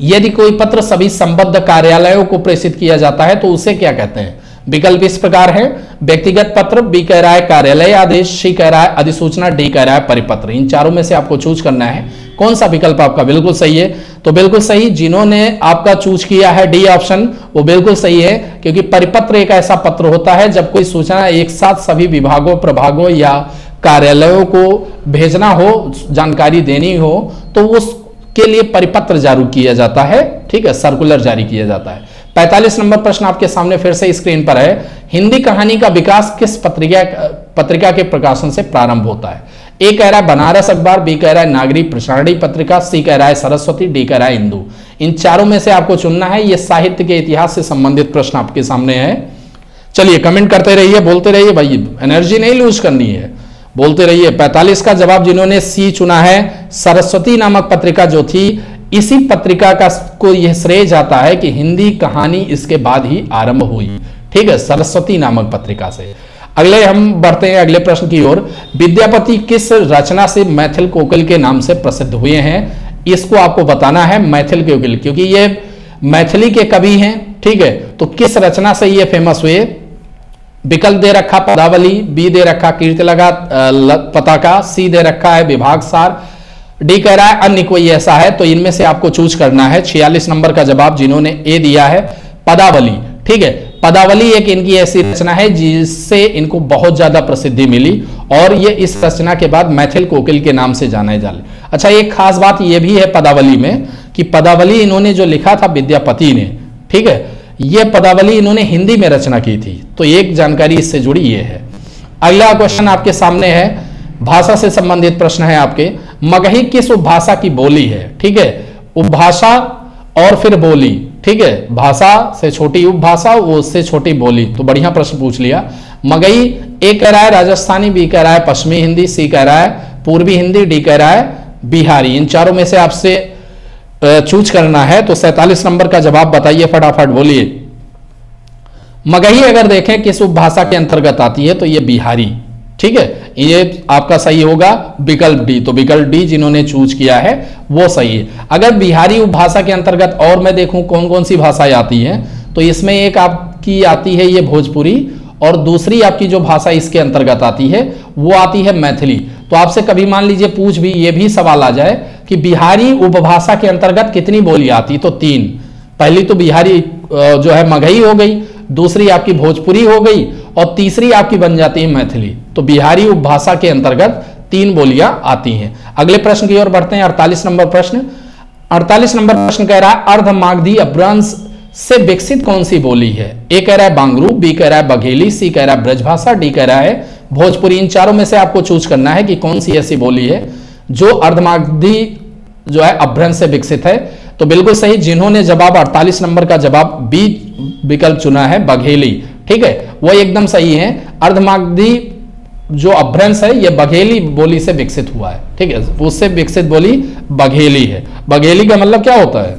यदि कोई पत्र सभी संबद्ध कार्यालयों को प्रेषित किया जाता है तो उसे क्या कहते हैं? विकल्प इस प्रकार है। व्यक्तिगत पत्र, बी कह रहा है कार्यालय आदेश, सी कह रहा है अधिसूचना, डी कह रहा है परिपत्र। इन चारों में से आपको चूज़ करना है। कौन सा विकल्प आपका बिल्कुल सही है? तो बिल्कुल सही जिन्होंने आपका चूज़ किया है डी ऑप्शन, वो बिल्कुल सही है, क्योंकि परिपत्र एक ऐसा पत्र होता है, जब कोई सूचना एक साथ सभी विभागों, प्रभागों या कार्यालयों को भेजना हो, जानकारी देनी हो तो उसके लिए परिपत्र जारी किया जाता है। ठीक है सर्कुलर जारी किया जाता है। 45 नंबर प्रश्न आपके सामने फिर से स्क्रीन पर है। हिंदी कहानी का विकास किस पत्रिका पत्रिका के प्रकाशन से प्रारंभ होता है? ए कह रहा है बनारस अखबार, बी कह रहा है नागरिक प्रसारणी पत्रिका, सी कह रहा है सरस्वती, डी कह रहा है हिंदू इन चारों में से आपको चुनना है। ये साहित्य के इतिहास से संबंधित प्रश्न आपके सामने है। चलिए कमेंट करते रहिए, बोलते रहिए। भाई एनर्जी नहीं लूज करनी है। बोलते रहिए। 45 का जवाब जिन्होंने सी चुना है, सरस्वती नामक पत्रिका जो थी इसी पत्रिका का को यह श्रेय जाता है कि हिंदी कहानी इसके बाद ही आरंभ हुई। ठीक है, सरस्वती नामक पत्रिका से। अगले हम बढ़ते हैं अगले प्रश्न की ओर। विद्यापति किस रचना से मैथिल कोकिल के नाम से प्रसिद्ध हुए हैं? इसको आपको बताना है मैथिल कोकिल, क्योंकि ये मैथिली के कवि हैं। ठीक है तो किस रचना से ये फ़ेमस हुए? विकल्प दे रखा पदावली, बी दे रखा कीर्ति लगा पताका, सी दे रखा है विभाग सार डी कह रहा है अन्य कोई ऐसा है तो इनमें से आपको चूज़ करना है। छियालीस नंबर का जवाब जिन्होंने ए दिया है, पदावली। ठीक है? पदावली एक इनकी ऐसी रचना है जिससे इनको बहुत ज़्यादा प्रसिद्धि मिली और ये इस रचना के बाद मैथिल कोकिल के नाम से जाने जाले। अच्छा एक खास बात यह भी है पदावली में कि पदावली इन्होंने जो लिखा था विद्यापति ने, ठीक है? ये पदावली इन्होंने हिंदी में रचना की थी। तो एक जानकारी इससे जुड़ी ये है। अगला क्वेश्चन आपके सामने है भाषा से संबंधित प्रश्न है आपके। मगही किस उपभाषा की बोली है? ठीक है? उपभाषा और फिर बोली। ठीक है? भाषा से छोटी उपभाषा, वो उससे छोटी बोली। तो बढ़िया प्रश्न पूछ लिया। मगही, ए कह रहा है राजस्थानी, बी कह रहा है पश्चिमी हिंदी, सी कह रहा है पूर्वी हिंदी, डी कह रहा है बिहारी। इन चारों में से आपसे चूज़ करना है तो सैतालीस नंबर का जवाब बताइए फटाफट, बोलिए। मगही अगर देखें किस उपभाषा के अंतर्गत आती है तो ये बिहारी। ठीक है? ये आपका सही होगा, विकल्प डी। तो विकल्प डी जिन्होंने चूज़ किया है, वो सही है। अगर बिहारी उपभाषा के अंतर्गत और मैं देखूँ कौन कौन सी भाषाएँ आती हैं तो इसमें एक आपकी आती है ये भोजपुरी, और दूसरी आपकी जो भाषा इसके अंतर्गत आती है, वो आती है मैथिली। तो आपसे कभी मान लीजिए पूछ भी, ये भी सवाल आ जाए कि बिहारी उपभाषा के अंतर्गत कितनी बोली आती? तो तीन। पहली तो बिहारी जो है मगही हो गई, दूसरी आपकी भोजपुरी हो गई, और तीसरी आपकी बन जाती है मैथिली। तो बिहारी उपभाषा के अंतर्गत तीन बोलियाँ आती हैं। अगले प्रश्न की ओर बढ़ते हैं, अड़तालीस नंबर प्रश्न। अड़तालीस नंबर प्रश्न कह रहा है, अर्ध मागधी अभ्रंश से विकसित कौन सी बोली है? ए कह रहा है बांगरू, बी कह रहा है बघेली, सी कह रहा है ब्रजभाषा, डी कह रहा है भोजपुरी। इन चारों में से आपको चूज़ करना है कि कौन सी ऐसी बोली है जो अर्धमागधी जो है अभ्रंश से विकसित है। तो बिल्कुल सही, जिन्होंने जवाब 48 नंबर का जवाब बी विकल्प चुना है, बघेली। ठीक है, वो एकदम सही है। अर्धमागधी जो अभ्रंश है, ये बघेली बोली से विकसित हुआ है, ठीक है? उससे विकसित बोली बघेली है। बघेली का मतलब क्या होता है?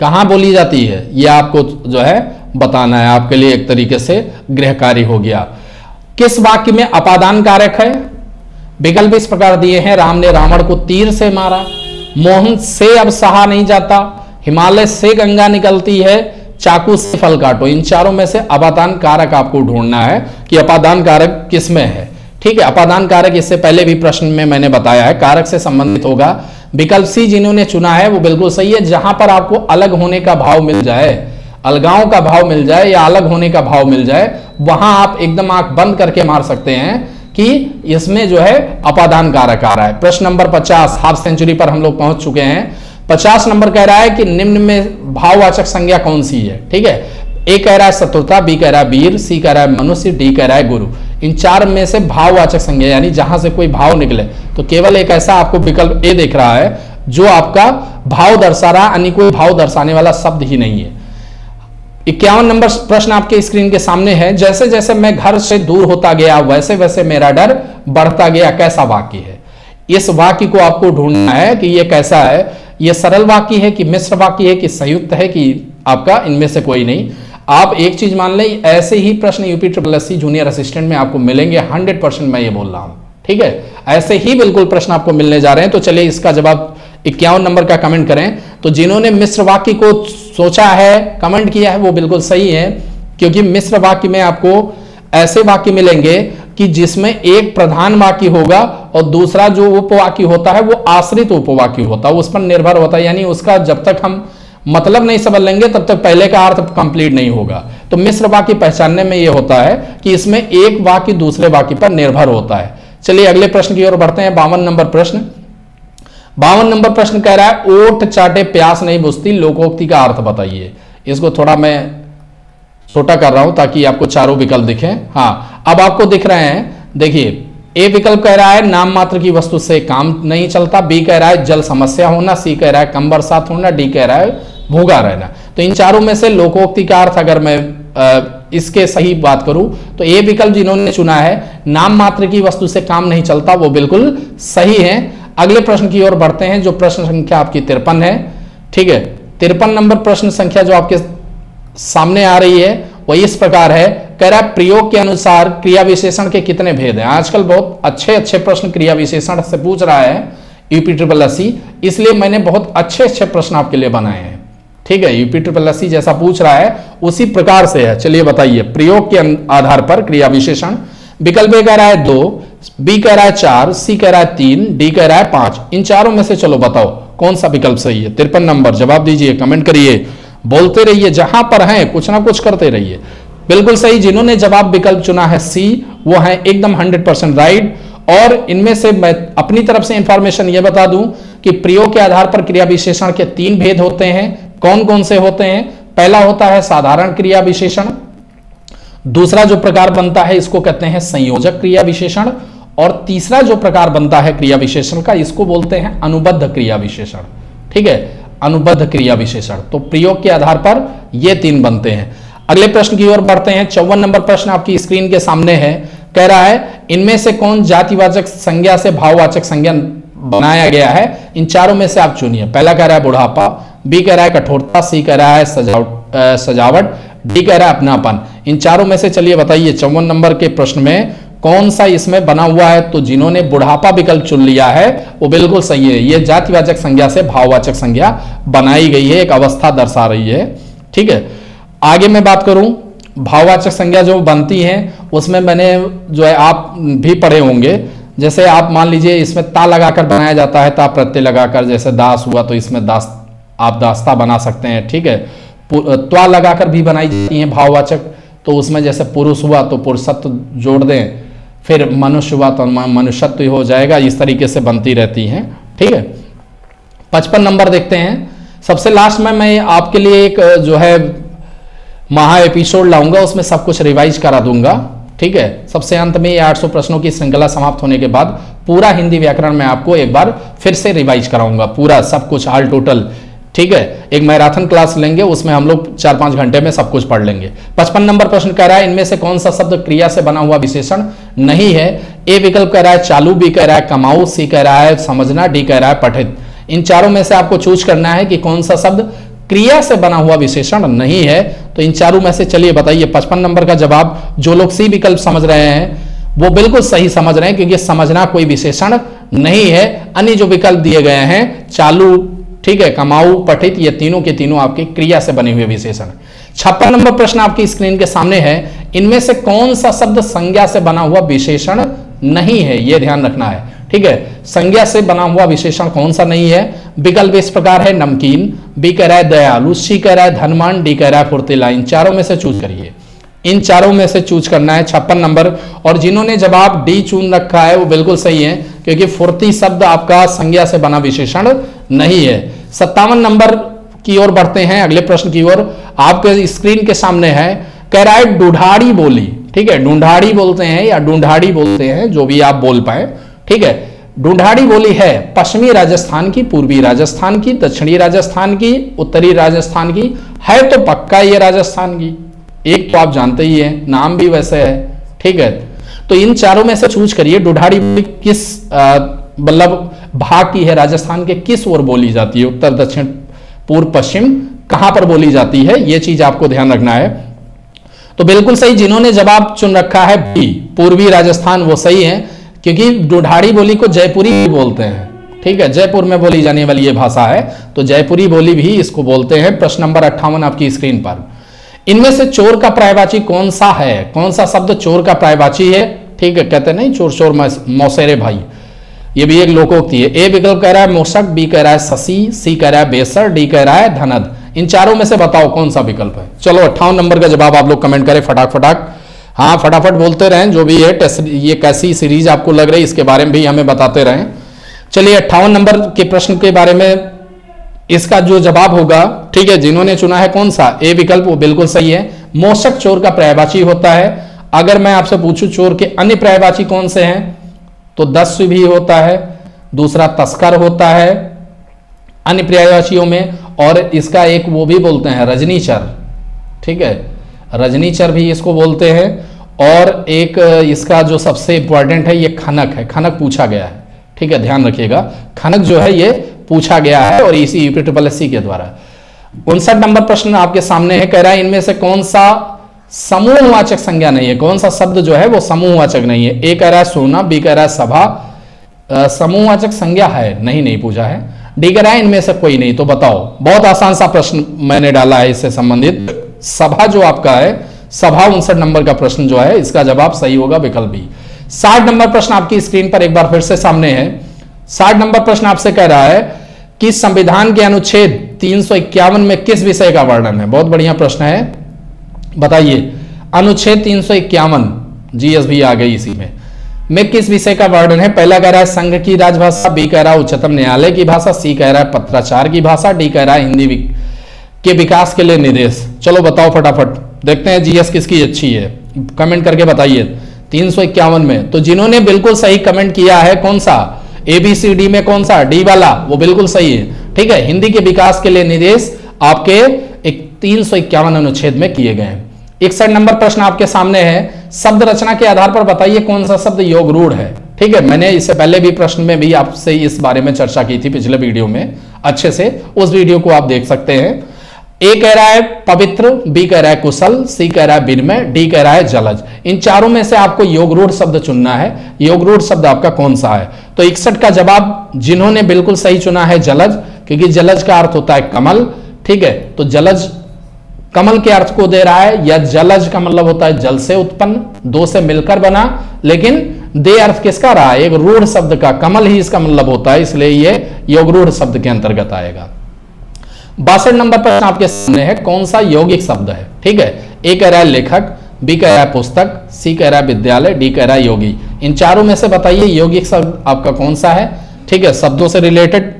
कहाँ बोली जाती है? ये आपको जो है बताना है। आपके लिए एक तरीके से गृहकारी हो गया। किस वाक्य में अपादान कारक है? विकल्प इस प्रकार दिए हैं। राम ने रावण को तीर से मारा। मोहन से अब सहा नहीं जाता। हिमालय से गंगा निकलती है। चाकू से फल काटो। इन चारों में से अपादान कारक आपको ढूंढना है कि अपादान कारक किसमें है। ठीक है, अपादान कारक इससे पहले भी प्रश्न में मैंने बताया है। कारक से संबंधित होगा। विकल्प सी जिन्होंने चुना है, वो बिल्कुल सही है। जहाँ पर आपको अलग होने का भाव मिल जाए, अलगाव का भाव मिल जाए या अलग होने का भाव मिल जाए, वहाँ आप एकदम आँख बंद करके मार सकते हैं कि इसमें जो है अपादान कारक आ रहा है। प्रश्न नंबर 50 हाफ़ सेंचुरी पर हम लोग पहुँच चुके हैं। 50 नंबर कह रहा है कि निम्न में भाववाचक संज्ञा कौन सी है? ठीक है? ए कह रहा है शत्रुता बी कह रहा है वीर सी कह रहा है मनुष्य डी कह रहा है गुरु। इन चार में से भाववाचक संज्ञा, यानी जहाँ से कोई भाव निकले। तो केवल एक ऐसा आपको विकल्प ए देख रहा है, जो आपका भाव दर्शा रहा, अन्य कोई भाव दर्शाने वाला शब्द ही नहीं है। इक्यावन नंबर प्रश्न आपके स्क्रीन के सामने है। जैसे जैसे मैं घर से दूर होता गया वैसे वैसे मेरा डर बढ़ता गया। कैसा वाक्य है? इस वाक्य को आपको ढूंढना है कि यह कैसा है? यह सरल वाक्य है कि मिश्र वाक्य है कि संयुक्त है कि आपका इनमें से कोई नहीं। आप एक चीज़ मान लें, ऐसे ही प्रश्न UP triple S junior assistant में आपको मिलेंगे, हंड्रेड परसेंट मैं ये बोल रहा हूँ। ठीक है? ऐसे ही बिल्कुल प्रश्न आपको मिलने जा रहे हैं। तो चलिए इसका जवाब इक्यावन नंबर का कमेंट करें। तो जिन्होंने मिश्र वाक्य को सोचा है, कमेंट किया है, वो बिल्कुल सही है, क्योंकि मिश्र वाक्य में आपको ऐसे वाक्य मिलेंगे कि जिसमें एक प्रधान वाक्य होगा और दूसरा जो उपवाक्य होता है वो आश्रित उपवाक्य होता है उस पर निर्भर होता है। यानी उसका जब तक हम मतलब नहीं समझ लेंगे, तब तक पहले का अर्थ कंप्लीट नहीं होगा। तो मिश्र वाक्य पहचानने में यह होता है कि इसमें एक वाक्य दूसरे वाक्य पर निर्भर होता है। चलिए अगले प्रश्न की ओर बढ़ते हैं, बावन नंबर प्रश्न। बावन नंबर प्रश्न कह रहा है, ओट चाटे प्यास नहीं बुझती, लोकोक्ति का अर्थ बताइए। इसको थोड़ा मैं छोटा कर रहा हूँ ताकि आपको चारों विकल्प दिखे। हाँ अब आपको दिख रहे हैं, देखिए, ए विकल्प कह रहा है नाम मात्र की वस्तु से काम नहीं चलता, बी कह रहा है जल समस्या होना, सी कह रहा है कम बरसात होना, डी कह रहा है भूगा रहना। तो इन चारों में से लोकोक्ति का अर्थ अगर मैं इसके सही बात करूँ तो ए विकल्प जिन्होंने चुना है, नाम मात्र की वस्तु से काम नहीं चलता, वो बिल्कुल सही है। अगले प्रश्न की ओर बढ़ते हैं, जो प्रश्न संख्या आपकी तिरपन है, ठीक है? तिरपन नंबर प्रश्न संख्या जो आपके सामने आ रही है वो इस प्रकार है। कह रहा है, प्रयोग के अनुसार क्रिया विशेषण के कितने भेद हैं? आजकल बहुत अच्छे अच्छे प्रश्न क्रिया विशेषण से पूछ रहा है यूपी ट्रिपल एस इसलिए मैंने बहुत अच्छे अच्छे प्रश्न आपके लिए बनाए हैं। ठीक है यूपी ट्रिपल एस जैसा पूछ रहा है, उसी प्रकार से है। चलिए बताइए, प्रयोग के आधार पर क्रिया विशेषण। विकल्प कह रहा है दो बी कह रहा है चार सी कह रहा है तीन डी कह रहा है पाँच। इन चारों में से चलो बताओ, कौन सा विकल्प सही है? तिरपन नंबर, जवाब दीजिए, कमेंट करिए। बोलते रहिए, जहाँ पर हैं, कुछ ना कुछ करते रहिए। बिल्कुल सही, जिन्होंने जवाब विकल्प चुना है सी वो है एकदम हंड्रेड परसेंट राइट और इनमें से मैं अपनी तरफ़ से इंफॉर्मेशन ये बता दूँ कि प्रयोग के आधार पर क्रिया विशेषण के तीन भेद होते हैं। कौन कौन से होते हैं? पहला होता है साधारण क्रिया विशेषण दूसरा जो प्रकार बनता है, इसको कहते हैं संयोजक क्रिया विशेषण और तीसरा जो प्रकार बनता है क्रिया विशेषण का, इसको बोलते हैं अनुबद्ध क्रिया विशेषण ठीक है? अनुबद्ध क्रिया विशेषण। तो प्रयोग के आधार पर ये तीन बनते हैं। अगले प्रश्न की ओर बढ़ते हैं। चौवन नंबर प्रश्न आपकी स्क्रीन के सामने है। कह रहा है, इनमें से कौन जातिवाचक संज्ञा से भाववाचक संज्ञा बनाया गया है? इन चारों में से आप चुनिए। पहला कह रहा है बुढ़ापा, बी कह रहा है कठोरता, सी कह रहा है सजावट सजावट, डी कह रहा है अपनापन। इन चारों में से चलिए बताइए, चौवन नंबर के प्रश्न में कौन सा इसमें बना हुआ है? तो जिन्होंने बुढ़ापा विकल्प चुन लिया है, वो बिल्कुल सही है। ये जातिवाचक संज्ञा से भाववाचक संज्ञा बनाई गई है, एक अवस्था दर्शा रही है। ठीक है? आगे मैं बात करूँ। भाववाचक संज्ञा जो बनती है, उसमें मैंने जो है, आप भी पढ़े होंगे। जैसे आप मान लीजिए, इसमें ता लगाकर बनाया जाता है, ता प्रत्यय लगाकर, जैसे दास हुआ तो इसमें दास, आप दास्ता बना सकते हैं। ठीक है? त्वा लगाकर भी बनाई जाती है भाववाचक। तो उसमें जैसे पुरुष हुआ तो पुरुषत्व जोड़ दें। फिर मनुष्य हुआ तो मनुष्यत्व हो जाएगा, इस तरीके से बनती रहती हैं। ठीक है? पचपन नंबर देखते हैं। सबसे लास्ट में मैं आपके लिए एक जो है, महा एपिसोड लाऊँगा, उसमें सब कुछ रिवाइज करा दूँगा। ठीक है? सबसे अंत में ये 800 प्रश्नों की श्रृंखला समाप्त होने के बाद पूरा हिंदी व्याकरण में आपको एक बार फिर से रिवाइज कराऊँगा। पूरा सब कुछ ऑल टोटल ठीक है? एक मैराथन क्लास लेंगे, उसमें हम लोग चार पाँच घंटे में सब कुछ पढ़ लेंगे। पचपन नंबर प्रश्न कह रहा है, इनमें से कौन सा शब्द क्रिया से बना हुआ विशेषण नहीं है? ए विकल्प कह रहा है चालू, बी कह रहा है कमाऊ सी कह रहा है समझना, डी कह रहा है पठित। इन चारों में से आपको चूज़ करना है कि कौन सा शब्द क्रिया से बना हुआ विशेषण नहीं है। तो इन चारों में से चलिए बताइए, पचपन नंबर का जवाब, जो लोग सी विकल्प समझ रहे हैं, वो बिल्कुल सही समझ रहे हैं, क्योंकि समझना कोई विशेषण नहीं है। अन्य जो विकल्प दिए गए हैं, चालू ठीक है, कमाऊ, पठित, ये तीनों के तीनों आपकी क्रिया से बने हुए विशेषण छप्पन नंबर प्रश्न आपकी स्क्रीन के सामने है, इनमें से कौन सा शब्द संज्ञा से बना हुआ विशेषण नहीं है यह ध्यान रखना है। ठीक है, संज्ञा से बना हुआ विशेषण कौन सा नहीं है? विकल्प इस प्रकार है, नमकीन, बी कह रहा है दयालु, सी कह रहा है धनमान डी कह रहा है फुर्तीला इन चारों में से चूज़ करिए। इन चारों में से चूज़ करना है, छप्पन नंबर। और जिन्होंने जवाब डी चुन रखा है, वो बिल्कुल सही है, क्योंकि फुर्ती शब्द आपका संज्ञा से बना विशेषण नहीं है। सत्तावन नंबर की ओर बढ़ते हैं, अगले प्रश्न की ओर। आपके स्क्रीन के सामने है, कह रहा है डूढ़ाड़ी बोली, ठीक है? ढूंढाड़ी बोलते हैं या ढूंढाड़ी बोलते हैं, जो भी आप बोल पाए, ठीक है? ढूंढाड़ी बोली है पश्चिमी राजस्थान की, पूर्वी राजस्थान की, दक्षिणी राजस्थान की, उत्तरी राजस्थान की, है तो पक्का ये राजस्थान की। एक तो आप जानते ही है, नाम भी वैसे है, ठीक है? तो इन चारों में से चूज़ करिए, डुढ़ाड़ी किस मतलब भाग की है राजस्थान के किस ओर बोली जाती है? उत्तर, दक्षिण, पूर्व, पश्चिम, कहाँ पर बोली जाती है? यह चीज़ आपको ध्यान रखना है। तो बिल्कुल सही जिन्होंने जवाब चुन रखा है बी पूर्वी राजस्थान वो सही है, क्योंकि डुढ़ाड़ी बोली को जयपुरी भी बोलते हैं। ठीक है, जयपुर में बोली जाने वाली ये भाषा है तो जयपुरी बोली भी इसको बोलते हैं। प्रश्न नंबर अट्ठावन आपकी स्क्रीन पर। इनमें से चोर का प्रायवाची कौन सा है? कौन सा शब्द चोर का प्रायवाची है? ठीक है, कहते नहीं, चोर चोर मौसेरे भाई। ये भी एक लोकोक्ति है ए विकल्प कह रहा है, मोशक, बी कह रहा है शशि सी कह रहा है, बेसर, डी कह रहा है, धनद। इन चारों में से बताओ कौन सा विकल्प है। चलो, अट्ठावन नंबर का जवाब आप लोग कमेंट करें फटाक फटाक। हाँ फटाफट बोलते रहें, जो भी है ये कैसी सीरीज़ आपको लग रही है, इसके बारे में भी हमें बताते रहें। चलिए, अट्ठावन नंबर के प्रश्न के बारे में इसका जो जवाब होगा, ठीक है, जिन्होंने चुना है कौन सा? ए विकल्प वो बिल्कुल सही है। मोशक चोर का पर्यावाची होता है। अगर मैं आपसे पूछूँ, चोर के अन्य पर्यावाची कौन से हैं? तो दस भी होता है, दूसरा तस्कर होता है, अन्य पर्यायवाचियों में, और इसका एक वो भी बोलते हैं, रजनीचर। ठीक है? रजनीचर भी इसको बोलते हैं, और एक, इसका जो सबसे इंपॉर्टेंट है, ये खनक है। खनक पूछा गया है। ठीक है? ध्यान रखिएगा। खनक जो है, ये पूछा गया है, और इसी यूपी ट्रिपल एस के द्वारा। उनसठ नंबर प्रश्न आपके सामने है, कह रहा है, इनमें से कौन सा समूहवाचक संज्ञा नहीं है। कौन सा शब्द जो है वो समूहवाचक नहीं है? ए कह रहा है सोना बी कह रहा है सभा। समूहवाचक संज्ञा है, नहीं नहीं पूछा है। डी कह रहा है इनमें से कोई नहीं तो बताओ। बहुत आसान सा प्रश्न मैंने डाला है इससे संबंधित। सभा जो आपका है, सभा उनसठ नंबर का प्रश्न जो है, इसका जवाब सही होगा विकल्प बी। साठ नंबर प्रश्न आपकी स्क्रीन पर एक बार फिर से सामने है। साठ नंबर प्रश्न आपसे कह रहा है कि संविधान के अनुच्छेद तीन सौ इक्यावन में किस विषय का वर्णन है? बहुत बढ़िया प्रश्न है। बताइए, अनुच्छेद तीन सौ इक्यावन जीएसबी आ गई इसी में। में किस विषय का वर्णन है? पहला कह रहा है, संघ की राजभाषा, बी कह रहा है, उच्चतम न्यायालय की भाषा, सी कह रहा है, पत्राचार की भाषा, डी कह रहा है, हिंदी के विकास के लिए निर्देश। चलो बताओ फटाफट। देखते हैं जीएस किसकी अच्छी है। कमेंट करके बताइए। तीन सौ इक्यावन में। तो जिन्होंने बिल्कुल सही कमेंट किया है, कौन सा? एबीसीडी में कौन सा? डी वाला। वो बिल्कुल सही है। ठीक है? हिंदी के विकास के लिए निर्देश आपके तीन सौ इक्यावन अनुच्छेद में किए गए हैं। इकसठ नंबर प्रश्न आपके सामने है। शब्द रचना के आधार पर बताइए कौन सा शब्द योग रूढ़ है। ठीक है, मैंने इससे पहले भी प्रश्न में भी आपसे इस बारे में चर्चा की थी पिछले वीडियो में। अच्छे से उस वीडियो को आप देख सकते हैं। ए कह रहा है पवित्र, बी कह रहा है कुशल, सी कह रहा है विनिमय, डी कह रहा है जलज। इन चारों में से आपको योग रूढ़ शब्द चुनना है। योग रूढ़ शब्द आपका कौन सा है? तो इकसठ का जवाब, जिन्होंने बिल्कुल सही चुना है जलज, क्योंकि जलज का अर्थ होता है कमल। ठीक है तो जलज कमल के अर्थ को दे रहा है, या जलज का मतलब होता है जल से उत्पन्न, दो से मिलकर बना, लेकिन दे अर्थ किसका रहा है? एक रूढ़ शब्द का, कमल ही इसका मतलब होता है, इसलिए ये योग रूढ़ शब्द के अंतर्गत आएगा। बासठ नंबर प्रश्न आपके सामने है, कौन सा यौगिक शब्द है? ठीक है, ए कह रहा है लेखक, बी कह रहा है पुस्तक, सी कह रहा है विद्यालय, डी कह रहा है योगी। इन चारों में से बताइए यौगिक शब्द आपका कौन सा है? ठीक है, शब्दों से रिलेटेड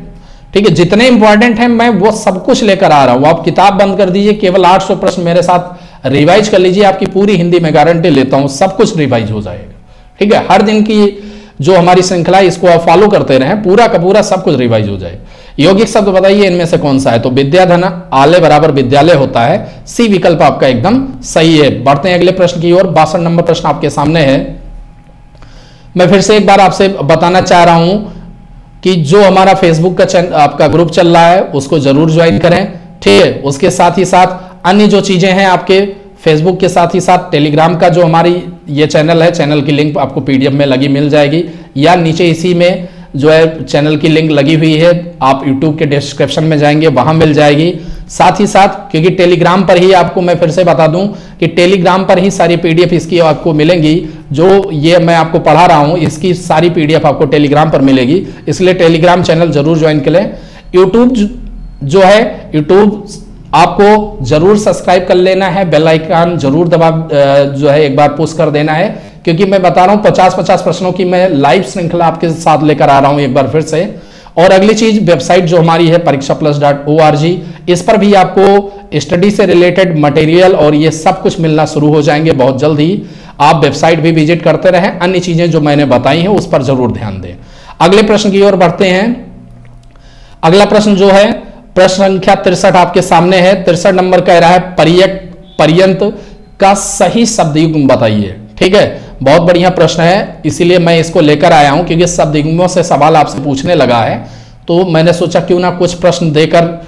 ठीक है, जितने इंपॉर्टेंट हैं, मैं वो सब कुछ लेकर आ रहा हूँ। आप किताब बंद कर दीजिए, केवल 800 प्रश्न मेरे साथ रिवाइज कर लीजिए, आपकी पूरी हिंदी में गारंटी लेता हूँ, सब कुछ रिवाइज हो जाएगा। ठीक है, हर दिन की जो हमारी श्रृंखला है, इसको आप फॉलो करते रहे, पूरा का पूरा सब कुछ रिवाइज हो जाए। यौगिक शब्द बताइए, इनमें से कौन सा है? तो विद्याधन, आले बराबर विद्यालय होता है। सी विकल्प आपका एकदम सही है। बढ़ते हैं अगले प्रश्न की ओर। बासठ नंबर प्रश्न आपके सामने है। मैं फिर से एक बार आपसे बताना चाह रहा हूँ कि जो हमारा फेसबुक का आपका ग्रुप चल रहा है, उसको ज़रूर ज्वाइन करें। ठीक है? उसके साथ ही साथ अन्य जो चीज़ें हैं आपके फेसबुक के साथ ही साथ टेलीग्राम का जो हमारी ये चैनल है चैनल की लिंक आपको पीडीएफ में लगी, मिल जाएगी। या नीचे इसी में जो है चैनल की लिंक लगी हुई है, आप यूट्यूब के डिस्क्रिप्शन में जाएँगे, वहाँ मिल जाएगी। साथ ही साथ, क्योंकि टेलीग्राम पर ही आपको मैं फिर से बता दूँ कि टेलीग्राम पर ही सारी पीडीएफ इसकी आपको मिलेंगी, जो ये मैं आपको पढ़ा रहा हूँ, इसकी सारी पीडीएफ आपको टेलीग्राम पर मिलेगी। इसलिए टेलीग्राम चैनल ज़रूर ज्वाइन करें। यूट्यूब जो है यूट्यूब आपको ज़रूर सब्सक्राइब कर लेना है बेल आइकन ज़रूर दबा जो है, एक बार पुश कर देना है। क्योंकि मैं बता रहा हूँ पचास पचास प्रश्नों की मैं लाइव श्रृंखला आपके साथ लेकर आ रहा हूँ एक बार फिर से। और अगली चीज़, वेबसाइट जो हमारी है Pariksha plus dot O R G इस पर भी आपको स्टडी से रिलेटेड मटेरियल और ये सब कुछ मिलना शुरू हो जाएँगे बहुत जल्द ही। आप वेबसाइट भी विज़िट करते रहे, अन्य चीज़ें जो मैंने बताई हैं, उस पर ज़रूर ध्यान दें। अगले प्रश्न की ओर बढ़ते हैं। अगला प्रश्न जो है, प्रश्न संख्या तिरसठ आपके सामने है। तिरसठ नंबर कह रहा है, परियक पर्यंत का सही शब्द युग्म बताइए। ठीक है? बहुत बढ़िया प्रश्न है, इसीलिए मैं इसको लेकर आया हूँ, क्योंकि युग्मों से सवाल आपसे पूछने लगा है। तो मैंने सोचा क्यों ना कुछ प्रश्न देकर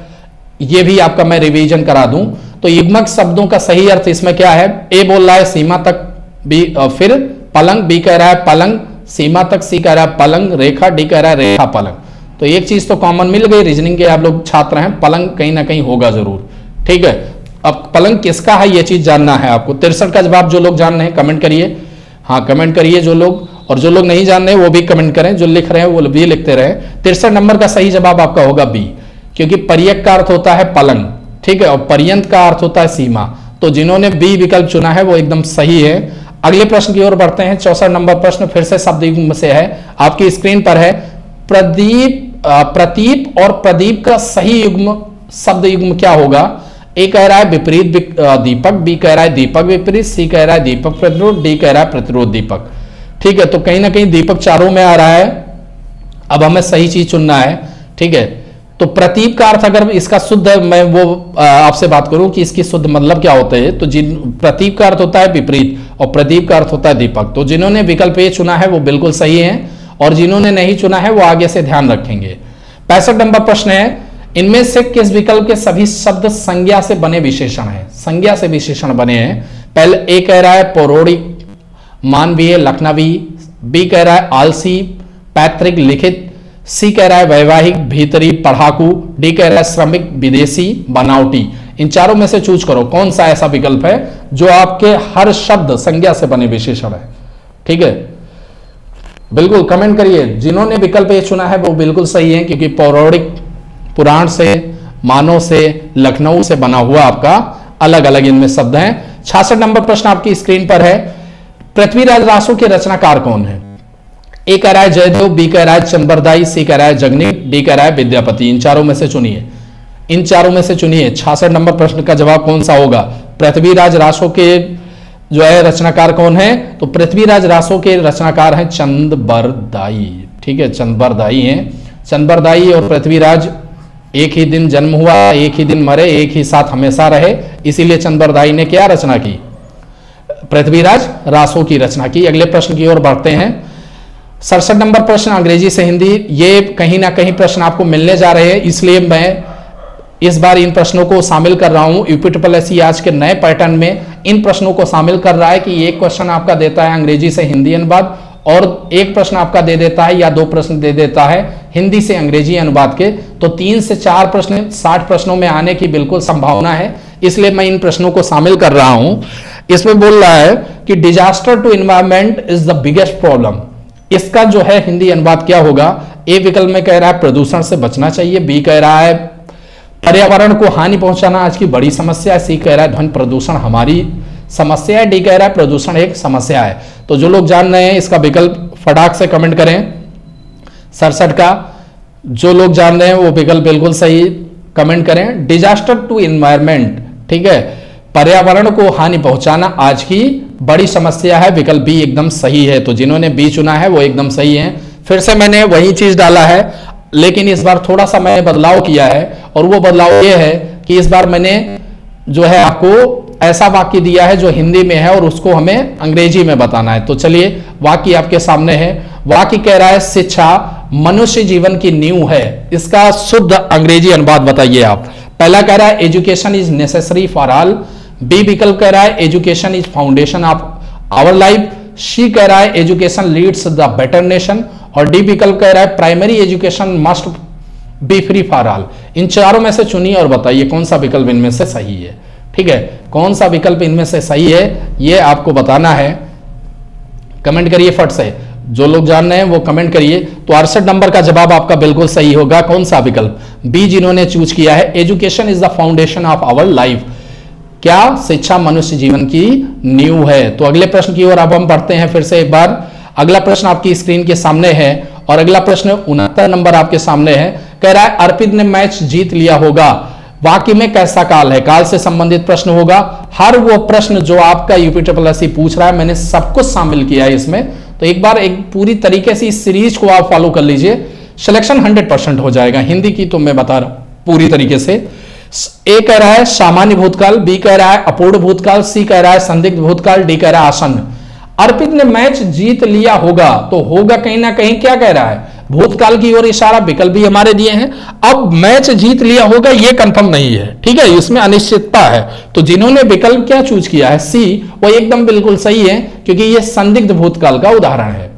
ये भी आपका मैं रिवीजन करा दूँ। तो युग्मक शब्दों का सही अर्थ इसमें क्या है? ए बोल रहा है, सीमा तक बी फिर पलंग, बी कह रहा है पलंग, सीमा तक सी कह रहा है पलंग, रेखा, डी कह रहा है रेखा, पलंग। तो एक चीज़ तो कॉमन मिल गई रीजनिंग के आप लोग छात्र हैं, पलंग कहीं ना कहीं होगा ज़रूर। ठीक है? अब पलंग किसका है, ये चीज़ जानना है आपको। तिरसठ का जवाब जो लोग जान रहे हैं कमेंट करिए। हाँ कमेंट करिए जो लोग, और जो लोग नहीं जान रहे वो भी कमेंट करें। जो लिख रहे हैं, वो भी लिखते रहे। तिरसठ नंबर का सही जवाब आपका होगा बी क्योंकि परियक का अर्थ होता है पलंग, ठीक है? और पर्यंत का अर्थ होता है सीमा। तो जिन्होंने बी विकल्प चुना है, वो एकदम सही है। अगले प्रश्न की ओर बढ़ते हैं। चौसठ नंबर प्रश्न फिर से शब्द से है। आपकी स्क्रीन पर है। प्रदीप प्रतीप और प्रदीप का सही युग्म, शब्द युग्म क्या होगा? ए कह रहा है विपरीत दीपक, बी कह रहा है दीपक विपरीत, सी कह रहा है दीपक प्रतिरोध, डी कह रहा है प्रतिरोध दीपक। ठीक है तो कहीं ना कहीं दीपक चारों में आ रहा है। अब हमें सही चीज़ चुनना है, ठीक है? तो प्रतीप का अर्थ अगर इसका शुद्ध मैं वो आपसे बात करूँ कि इसकी शुद्ध मतलब क्या होता है। तो जिन, प्रतीप का अर्थ होता है विपरीत और प्रदीप का अर्थ होता है दीपक। तो जिन्होंने विकल्प ए चुना है वो बिल्कुल सही है और जिन्होंने नहीं चुना है वो आगे से ध्यान रखेंगे। पैंसठ नंबर प्रश्न है इनमें से किस विकल्प के सभी शब्द संज्ञा से बने विशेषण है? संज्ञा से विशेषण बने हैं। पहले ए कह रहा है पौरोड़िक मानवीय, लखनवी, बी कह रहा है आलसी, पैतृक, लिखित, सी कह रहा है वैवाहिक, भीतरी, पढ़ाकू, डी कह रहा है श्रमिक, विदेशी, बनावटी। इन चारों में से चूज़ करो, कौन सा ऐसा विकल्प है जो आपके हर शब्द संज्ञा से बने विशेषण है? ठीक है? बिल्कुल कमेंट करिए। जिन्होंने विकल्प ये चुना है, वो बिल्कुल सही है, क्योंकि पौराणिक पुराण से, मानव से, लखनऊ से बना हुआ आपका अलग अलग इनमें शब्द हैं। छियासठ नंबर प्रश्न आपकी स्क्रीन पर है। पृथ्वीराज रासो के रचनाकार कौन है? ए कह रहा है जयदेव, बी कह रहा है चंबरदाई, सी कह रहा है जगनी डी कह रहा है विद्यापति। इन चारों में से चुनिए। इन चारों में से चुनिए। छियासठ नंबर प्रश्न का जवाब कौन सा होगा? पृथ्वीराज रासो के जो है रचनाकार कौन है? तो पृथ्वीराज रासो के रचनाकार हैं चंदबरदाई। ठीक है, चंदबरदाई हैं। चंदबरदाई और पृथ्वीराज एक ही दिन जन्म हुआ, एक ही दिन मरे, एक ही साथ हमेशा रहे। इसीलिए चंद्रदाई ने क्या रचना की? पृथ्वीराज रासो की रचना की। अगले प्रश्न की ओर बढ़ते हैं। सड़सठ नंबर प्रश्न, अंग्रेज़ी से हिंदी। ये कहीं ना कहीं प्रश्न आपको मिलने जा रहे हैं, इसलिए मैं इस बार इन प्रश्नों को शामिल कर रहा हूँ। यूपी ट्रिपल एस आज के नए पैटर्न में इन प्रश्नों को शामिल कर रहा है कि एक क्वेश्चन आपका देता है अंग्रेज़ी से हिंदी अनुवाद, और एक प्रश्न आपका दे देता है या दो प्रश्न दे देता है। हिंदी से अंग्रेज़ी अनुवाद के तो तीन से चार प्रश्न, साठ प्रश्नों में आने की बिल्कुल संभावना है। इसलिए मैं इन प्रश्नों को शामिल कर रहा हूँ। इसमें बोल रहा है कि disaster to environment is the biggest problem इसका जो है हिंदी अनुवाद क्या होगा? ए विकल्प में कह रहा है, प्रदूषण से बचना चाहिए। बी कह रहा है, पर्यावरण को हानि पहुंचाना आज की बड़ी समस्या है। सी कह रहा है, ध्वनि प्रदूषण हमारी समस्या है। डी कह रहा है, प्रदूषण एक समस्या है। तो जो लोग जान रहे हैं, इसका विकल्प फटाक से कमेंट करें। सड़सठ का। जो लोग जान रहे हैं वो विकल्प बिल्कुल सही कमेंट करें। डिजास्टर टू इन्वायरमेंट ठीक है? पर्यावरण को हानि पहुंचाना आज की बड़ी समस्या है। विकल्प बी एकदम सही है। तो जिन्होंने बी चुना है, वो एकदम सही है। फिर से मैंने वही चीज़ डाला है, लेकिन इस बार थोड़ा सा मैंने बदलाव किया है, और वो बदलाव ये है कि इस बार मैंने जो है आपको ऐसा वाक्य दिया है जो हिंदी में है, और उसको हमें अंग्रेज़ी में बताना है। तो चलिए, वाक्य आपके सामने है। वाक्य कह रहा है, शिक्षा मनुष्य जीवन की नींव है, इसका शुद्ध अंग्रेज़ी अनुवाद बताइए आप। पहला कह रहा है education is necessary for all B विकल्प कह रहा है education is foundation of our life C कह रहा है education leads the better nation और डी विकल्प कह रहा है primary education must be free for all इन चारों में से चुनिए और बताइए, कौन सा विकल्प इनमें से सही है? ठीक है, कौन सा विकल्प इनमें से सही है, ये आपको बताना है। कमेंट करिए फट से। जो लोग जान रहे हैं, वो कमेंट करिए। तो अड़सठ नंबर का जवाब आपका बिल्कुल सही होगा। कौन सा विकल्प? बी जिन्होंने चूज़ किया है education is the foundation of our life क्या शिक्षा मनुष्य जीवन की न्यू है? तो अगले प्रश्न की ओर अब हम पढ़ते हैं फिर से एक बार। अगला प्रश्न आपकी स्क्रीन के सामने है और अगला प्रश्न उनहत्तर नंबर आपके सामने है। कह रहा है, अर्पित ने मैच जीत लिया होगा। वाक्य में कैसा काल है? काल से संबंधित प्रश्न होगा। हर वो प्रश्न जो आपका यूपी ट्रिपल एस पूछ रहा है, मैंने सब कुछ शामिल किया है इसमें। तो एक बार एक पूरी तरीके से इस सीरीज़ को आप फॉलो कर लीजिए। सिलेक्शन 100 परसेंट हो जाएगा। हिंदी की तो मैं बता रहा हूँ पूरी तरीके से। ए कह रहा है सामान्य भूतकाल बी कह रहा है अपूर्ण भूतकाल सी कह रहा है संदिग्ध भूतकाल डी कह रहा है आसन्न। अर्पित ने मैच जीत लिया होगा तो होगा कहीं ना कहीं क्या कह रहा है? भूतकाल की ओर इशारा, विकल्प भी हमारे दिए हैं। अब मैच जीत लिया होगा यह कंफर्म नहीं है। ठीक है, इसमें अनिश्चितता है। तो जिन्होंने विकल्प क्या चूज़ किया है सी वो एकदम बिल्कुल सही है, क्योंकि यह संदिग्ध भूतकाल का उदाहरण है।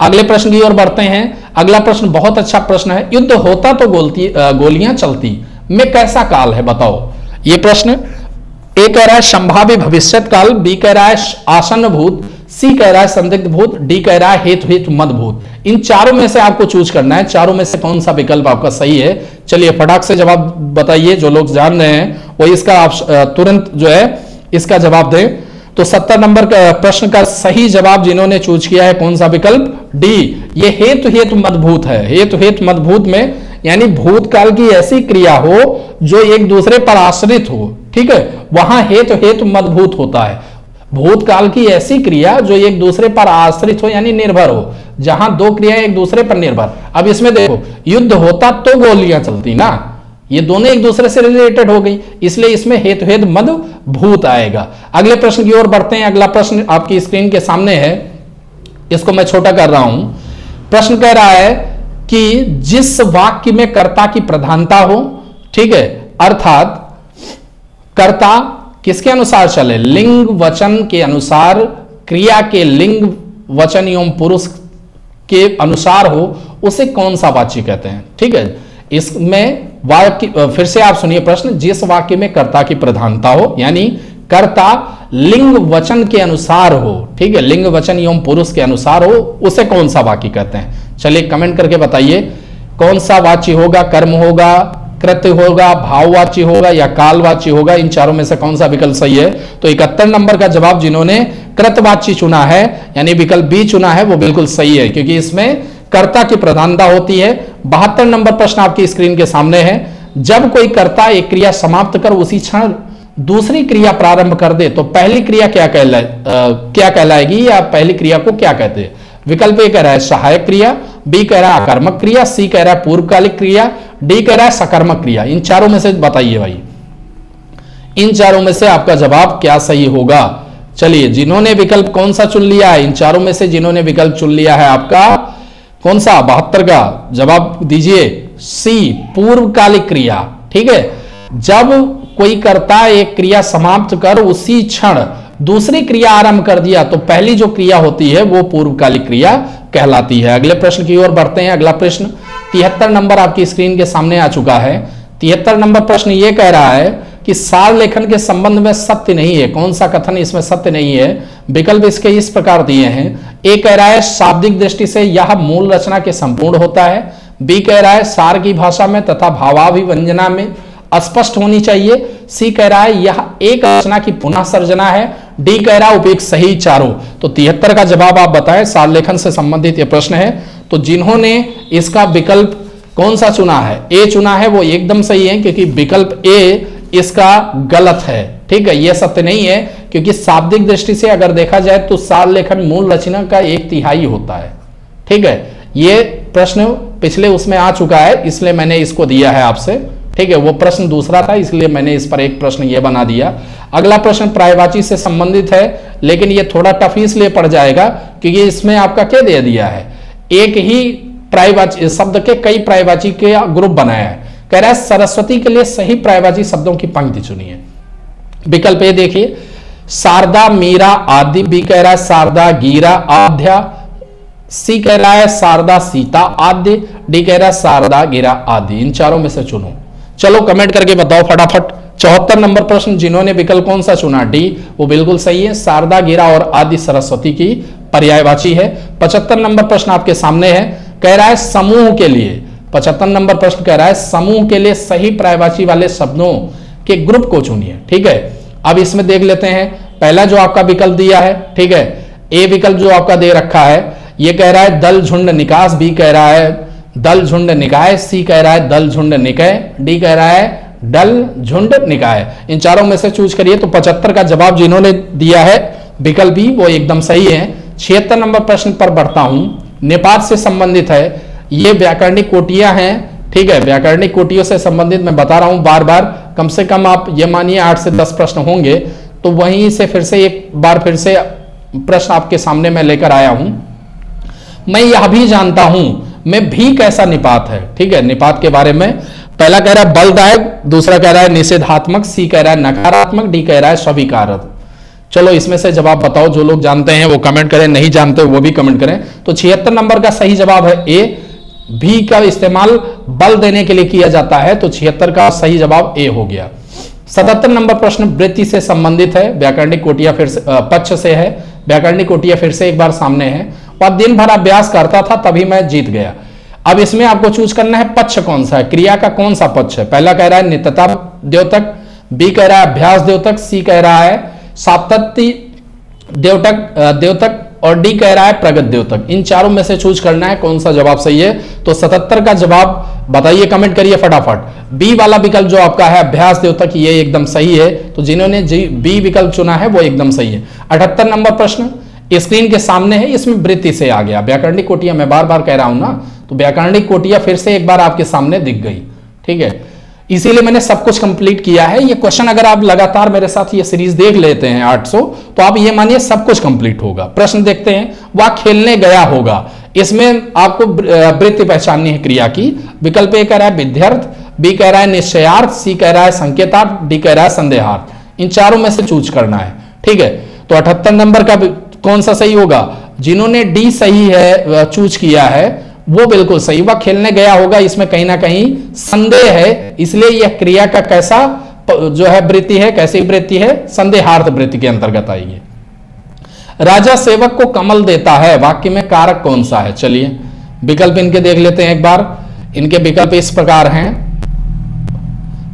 अगले प्रश्न की ओर बढ़ते हैं। अगला प्रश्न बहुत अच्छा प्रश्न है। युद्ध होता तो गोलती गोलियाँ चलती। में कैसा काल है, बताओ। ये प्रश्न ए कह रहा है, संभाव्य भविष्य काल बी कह रहा है, आसन्न भूत। सी कह रहा है संदिग्ध भूत, डी कह रहा है हेतु हेतु मद भूत। इन चारों में से आपको चूज़ करना है। चारों में से कौन सा विकल्प आपका सही है? चलिए, फटाक से जवाब बताइए, जो लोग जान रहे हैं, वो इसका आप तुरंत जो है, इसका जवाब दें। तो सत्तर नंबर का प्रश्न का सही जवाब जिन्होंने चूज़ किया है कौन सा विकल्प? डी, ये हेतु हेतु मदभूत है। हेतु हेतु मदभूत में, यानी भूतकाल की ऐसी क्रिया हो, जो एक दूसरे पर आश्रित हो, ठीक है? वहाँ हेतु हेतु मदभूत होता है। भूतकाल की ऐसी क्रिया जो एक दूसरे पर आश्रित हो, यानी निर्भर हो, जहाँ दो क्रिया एक दूसरे पर निर्भर। अब इसमें देखो, युद्ध होता तो गोलियाँ चलती ना, ये दोनों एक दूसरे से रिलेटेड हो गई, इसलिए इसमें हेतु हेतु मद भूत आएगा। अगले प्रश्न की ओर बढ़ते हैं, अगला प्रश्न आपकी स्क्रीन के सामने है, इसको मैं छोटा कर रहा हूँ। प्रश्न कह रहा है कि जिस वाक्य में कर्ता की प्रधानता हो, ठीक है, अर्थात कर्ता किसके अनुसार चले? लिंग वचन के अनुसार, क्रिया के लिंग वचन एवं पुरुष के अनुसार हो, उसे कौन सा वाच्य कहते हैं? ठीक है? इसमें वाक्य, फिर से आप सुनिए प्रश्न। जिस वाक्य में कर्ता की प्रधानता हो, यानी कर्ता लिंग वचन के अनुसार हो, ठीक है? लिंग वचन एवं पुरुष के अनुसार हो, उसे कौन सा वाक्य कहते हैं? चलिए कमेंट करके बताइए। कौन सा वाच्य होगा? कर्म होगा कृत्य होगा, भाववाची होगा या कालवाची होगा, इन चारों में से कौन सा विकल्प सही है? तो इकहत्तर नंबर का जवाब जिन्होंने कृतवाची चुना है, यानी विकल्प बी चुना है, वो बिल्कुल सही है, क्योंकि इसमें कर्ता की प्रधानता होती है। बहत्तर नंबर प्रश्न आपकी स्क्रीन के सामने है। जब कोई कर्ता एक क्रिया समाप्त कर उसी क्षण दूसरी क्रिया प्रारंभ कर दे तो पहली क्रिया क्या कहला क्या कहलाएगी या पहली क्रिया को क्या कहते हैं? विकल्प ए कह रहा है सहायक क्रिया बी कह रहा है आकर्मक क्रिया सी कह रहा है पूर्वकालिक क्रिया डी कह रहा है सकर्मक क्रिया। इन चारों में से बताइए भाई। इन चारों में से आपका जवाब क्या सही होगा? चलिए, जिन्होंने विकल्प कौन सा चुन लिया है? इन चारों में से जिन्होंने विकल्प चुन लिया है आपका, कौन सा? बहत्तर का। जवाब दीजिए सी पूर्वकालिक क्रिया। ठीक है? जब कोई करता एक क्रिया समाप्त कर, उसी क्षण दूसरी क्रिया आरंभ कर दिया तो पहली जो क्रिया होती है, वो पूर्वकालिक क्रिया कहलाती है। अगले प्रश्न की ओर बढ़ते हैं। अगला प्रश्न, तिहत्तर नंबर आपकी स्क्रीन के सामने आ चुका है। तिहत्तर नंबर प्रश्न ये कह रहा है कि सार लेखन के संबंध में सत्य नहीं है। कौन सा कथन इसमें सत्य नहीं है? विकल्प इसके इस प्रकार दिए हैं। ए कह रहा है, शाब्दिक दृष्टि से यह मूल रचना के संपूर्ण होता है। बी कह रहा है, सार की भाषा में तथा भावाभिव्यंजना में स्पष्ट होनी चाहिए। सी कह रहा है, यह एक रचना की पुनः सर्जना है। डी कह रहा है उपयुक्त सही चारों। तो तिहत्तर का जवाब आप बताएँ, सार लेखन से संबंधित यह प्रश्न है। तो जिन्होंने इसका विकल्प कौन सा चुना है? ए चुना है, वो एकदम सही है, क्योंकि विकल्प ए इसका गलत है। ठीक है यह सत्य नहीं है, क्योंकि शाब्दिक दृष्टि से अगर देखा जाए तो साल लेखन मूल रचना का एक तिहाई होता है। ठीक है, ये प्रश्न पिछले उसमें आ चुका है, इसलिए मैंने इसको दिया है आपसे। ठीक है, वो प्रश्न दूसरा था, इसलिए मैंने इस पर एक प्रश्न ये बना दिया। अगला प्रश्न प्रायवाची से संबंधित है, लेकिन ये थोड़ा टफ इसलिए पड़ जाएगा क्योंकि इसमें आपका क्या दे दिया है? एक ही प्रायवाची शब्द के कई प्रायवाची के ग्रुप बनाया है। कह रहा है, सरस्वती के लिए सही प्रायवाची शब्दों की पंक्ति चुनिए। विकल्प ये देखिए, शारदा, मीरा आदि, बी कह रहा है, शारदा, गीरा आध्या सी कह रहा है, शारदा, सीता आदि, डी कह रहा है, शारदा, गिरा आदि। इन चारों में से चुनो। चलो कमेंट करके बताओ फटाफट। चौहत्तर नंबर प्रश्न जिन्होंने विकल्प कौन सा चुना? डी, वो बिल्कुल सही है। शारदा गिरा और आदि सरस्वती की पर्यायवाची है। पचहत्तर नंबर प्रश्न आपके सामने है। कह रहा है समूह के लिए। पचहत्तर नंबर प्रश्न कह रहा है समूह के लिए सही पर्यायवाची वाले शब्दों के ग्रुप को चुनिए। ठीक है? अब इसमें देख लेते हैं। पहला जो आपका विकल्प दिया है, ठीक है? ए विकल्प जो आपका दे रखा है, ये कह रहा है दल झुंड निकास भी कह रहा है। दल झुंड निकाय, सी कह रहा है दल झुंड निकाय, डी कह रहा है डल झुंड निकाय। इन चारों में से चूज़ करिए तो पचहत्तर का जवाब जिन्होंने दिया है, विकल्प भी वो एकदम सही है। छिहत्तर नंबर प्रश्न पर बढ़ता हूँ। नेपाल से संबंधित है। ये व्याकरणिक कोटियाँ हैं, ठीक है, व्याकरणिक कोटियों से संबंधित मैं बता रहा हूँ बार बार कम से कम आप ये मानिए आठ से दस प्रश्न होंगे तो वहीं से फिर से एक बार फिर से प्रश्न आपके सामने मैं लेकर आया हूँ। मैं यह भी जानता हूँ मैं भी कैसा निपात है। ठीक है, निपात के बारे में पहला कह रहा है बलदायक, दूसरा कह रहा है निषेधात्मक, सी कह रहा है नकारात्मक, डी कह रहा है स्वीकारक चलो, इसमें से जवाब बताओ, जो लोग जानते हैं वो कमेंट करें, नहीं जानते वो भी कमेंट करें। तो छिहत्तर नंबर का सही जवाब है ए भी का इस्तेमाल बल देने के लिए किया जाता है तो छिहत्तर का सही जवाब ए हो गया। सतहत्तर नंबर प्रश्न वृत्ति से संबंधित है। व्याकरणिक कोटिया फिर से पक्ष से है। व्याकरणिक कोटिया फिर से एक बार सामने है। और दिन भर अभ्यास करता था, तभी मैं जीत गया। अब इसमें आपको चूज़ करना है पक्ष कौन सा है, क्रिया का कौन सा पक्ष है। पहला कह रहा है नित्यता द्योतक, बी कह रहा है अभ्यास द्योतक, सी कह रहा है सातत्य द्योतक द्योतक, और डी कह रहा है प्रगत द्योतक। इन चारों में से चूज़ करना है कौन सा जवाब सही है। तो 77 का जवाब बताइए कमेंट करिए फटाफट। बी वाला विकल्प जो आपका है, अभ्यास द्योतक, ये एकदम सही है। तो जिन्होंने बी विकल्प चुना है, वो एकदम सही है। अठहत्तर नंबर प्रश्न स्क्रीन के सामने है इसमें वृत्ति से आ गया। व्याकरणिक कोटिया मैं बार बार कह रहा हूँ ना तो व्याकरणिक कोटिया फिर से एक बार आपके सामने दिख गई। ठीक है? इसीलिए मैंने सब कुछ कंप्लीट किया है। ये क्वेश्चन अगर आप लगातार मेरे साथ ये सीरीज़ देख लेते हैं 800 तो आप ये मानिए सब कुछ कंप्लीट होगा। प्रश्न देखते हैं, वह खेलने गया होगा। इसमें आपको वृत्ति पहचाननी है क्रिया की। विकल्प ए कह रहा है विद्यार्थ, बी कह रहा है निश्चयार्थ, सी कह रहा है संकेतार्थ, डी कह रहा है संदेहार्थ। इन चारों में से चूज़ करना है। ठीक है? तो अठहत्तर नंबर का कौन सा सही होगा? जिन्होंने डी सही है चूज़ किया है, वो बिल्कुल सही। वह खेलने गया होगा, इसमें कहीं ना कहीं संदेह है। इसलिए यह क्रिया का कैसा जो है वृत्ति है, कैसी वृत्ति है? संदेहार्थ वृत्ति के अंतर्गत आइए। राजा सेवक को कमल देता है। वाक्य में कारक कौन सा है? चलिए, विकल्प इनके देख लेते हैं एक बार। इनके विकल्प इस प्रकार हैं।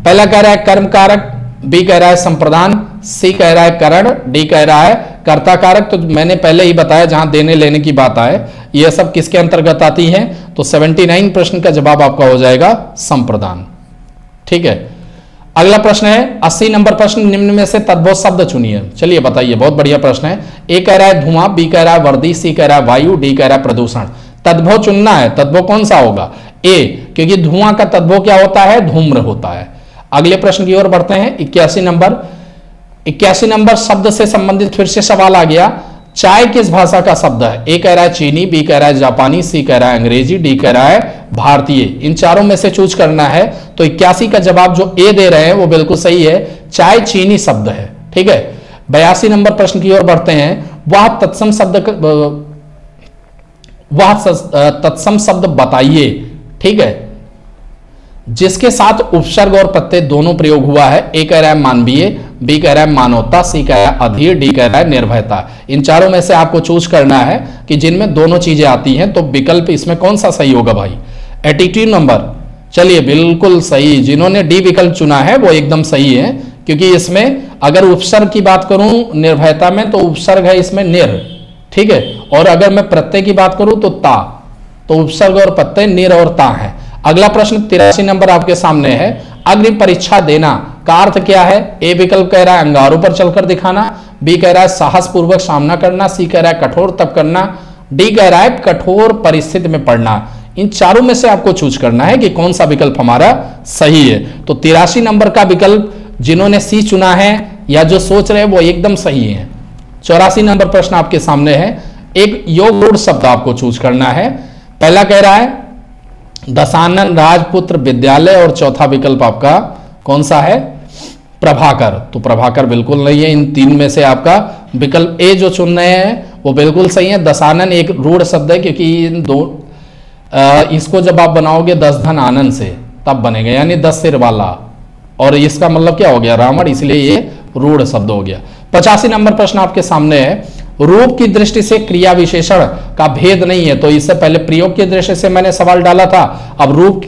पहला कह रहा है कर्म कारक बी कह रहा है संप्रदान सी कह रहा है करण डी कह रहा है कर्ता कारक तो मैंने पहले ही बताया जहाँ देने लेने की बात आए ये सब किसके अंतर्गत आती है? तो 79 प्रश्न का जवाब आपका हो जाएगा संप्रदान। ठीक है? अगला प्रश्न है 80 नंबर प्रश्न निम्न में से तद्भव शब्द चुनिए। चलिए बताइए, बहुत बढ़िया प्रश्न है। ए कह रहा है धुआँ, बी कह रहा है वर्दी, सी कह रहा है वायु, डी कह रहा है प्रदूषण। तद्भव चुनना है, तद्भव कौन सा होगा? ए, क्योंकि धुआँ का तद्भव क्या होता है? धूम्र होता है। अगले प्रश्न की ओर बढ़ते हैं, इक्यासी नंबर। इक्यासी नंबर शब्द से संबंधित फिर से सवाल आ गया। चाय किस भाषा का शब्द है? ए कह रहा है चीनी, बी कह रहा है जापानी, सी कह रहा है अंग्रेज़ी, डी कह रहा है भारतीय। इन चारों में से चूज़ करना है। तो इक्यासी का जवाब जो ए दे रहे हैं, वो बिल्कुल सही है। चाय चीनी शब्द है। ठीक है? बयासी नंबर प्रश्न की ओर बढ़ते हैं। वह तत्सम शब्द वह तत्सम शब्द बताइए। ठीक है? जिसके साथ उपसर्ग और प्रत्यय दोनों प्रयोग हुआ है, ए कह रहा है मानवीय। बी कह रहा है मानवता, सी कह रहा है अधीर, डी कह रहा है निर्भयता। इन चारों में से आपको चूज़ करना है कि जिनमें दोनों चीज़ें आती हैं तो विकल्प इसमें कौन सा सही होगा भाई? एटीट्यूड नंबर चलिए, बिल्कुल सही। जिन्होंने डी विकल्प चुना है, वो एकदम सही है, क्योंकि इसमें अगर उपसर्ग की बात करूँ, निर्भयता में तो उपसर्ग है इसमें निर, ठीक है? और अगर मैं प्रत्यय की बात करूँ तो ता तो उपसर्ग और प्रत्यय निर और ता है। अगला प्रश्न तिरासी नंबर आपके सामने है। अग्नि परीक्षा देना। का अर्थ क्या है? ए विकल्प कह रहा है अंगारों पर चलकर दिखाना, बी कह रहा है साहस पूर्वक सामना करना, सी कह रहा है कठोर तप करना, डी कह रहा है कठोर परिस्थिति में पढ़ना। इन चारों में से आपको चूज़ करना है कि कौन सा विकल्प हमारा सही है। तो तिरासी नंबर का विकल्प जिन्होंने सी चुना है या जो सोच रहे हैं, वो एकदम सही है। चौरासी नंबर प्रश्न आपके सामने है। एक योग शब्द आपको चूज़ करना है। पहला कह रहा है दशानन राजपुत्र विद्यालय और चौथा विकल्प आपका कौन सा है? प्रभाकर। तो प्रभाकर बिल्कुल नहीं है। इन तीन में से आपका विकल्प ए जो चुन रहे हैं वो बिल्कुल सही है। दशानन एक रूढ़ शब्द है क्योंकि इन दो आ, इसको जब आप बनाओगे दस धन आनंद से तब बनेगा। यानी दस सिर वाला। और इसका मतलब क्या हो गया? रावण इसलिए ये रूढ़ शब्द हो गया। पचासी नंबर प्रश्न आपके सामने है। रूप की दृष्टि से क्रिया विशेषण का भेद नहीं है। तो इससे पहले प्रयोग की दृष्टि से मैंने सवाल डाला था। अब रूप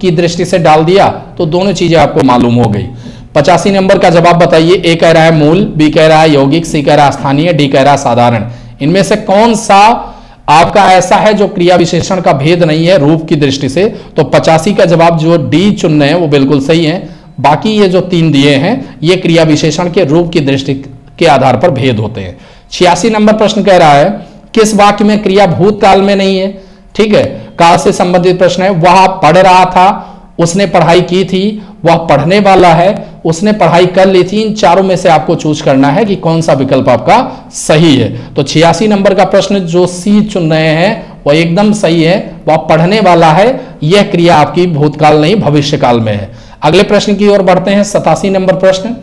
की दृष्टि से डाल दिया तो दोनों चीज़ें आपको मालूम हो गई। पचासी नंबर का जवाब बताइए। ए कह रहा है मूल, बी कह रहा है यौगिक, सी कह रहा है स्थानीय, डी कह रहा है साधारण। इनमें से कौन सा आपका ऐसा है जो क्रिया विशेषण का भेद नहीं है रूप की दृष्टि से? तो पचासी का जवाब जो डी चुन रहे हैं, वो बिल्कुल सही है। बाकी ये जो तीन दिए हैं, ये क्रिया विशेषण के रूप की दृष्टि के आधार पर भेद होते हैं। छियासी नंबर प्रश्न कह रहा है, किस वाक्य में क्रिया भूतकाल में नहीं है? ठीक है, काल से संबंधित प्रश्न है, वह पढ़ रहा था उसने पढ़ाई की थी, वह पढ़ने वाला है, उसने पढ़ाई कर ली थी, इन चारों में से आपको चूज़ करना है कि कौन सा विकल्प आपका सही है। तो छियासी नंबर का प्रश्न, जो सी चुन रहे हैं, वह एकदम सही है, वह पढ़ने वाला है, यह क्रिया आपकी भूतकाल नहीं भविष्य काल में है। अगले प्रश्न की ओर बढ़ते हैं, सतासी नंबर प्रश्न।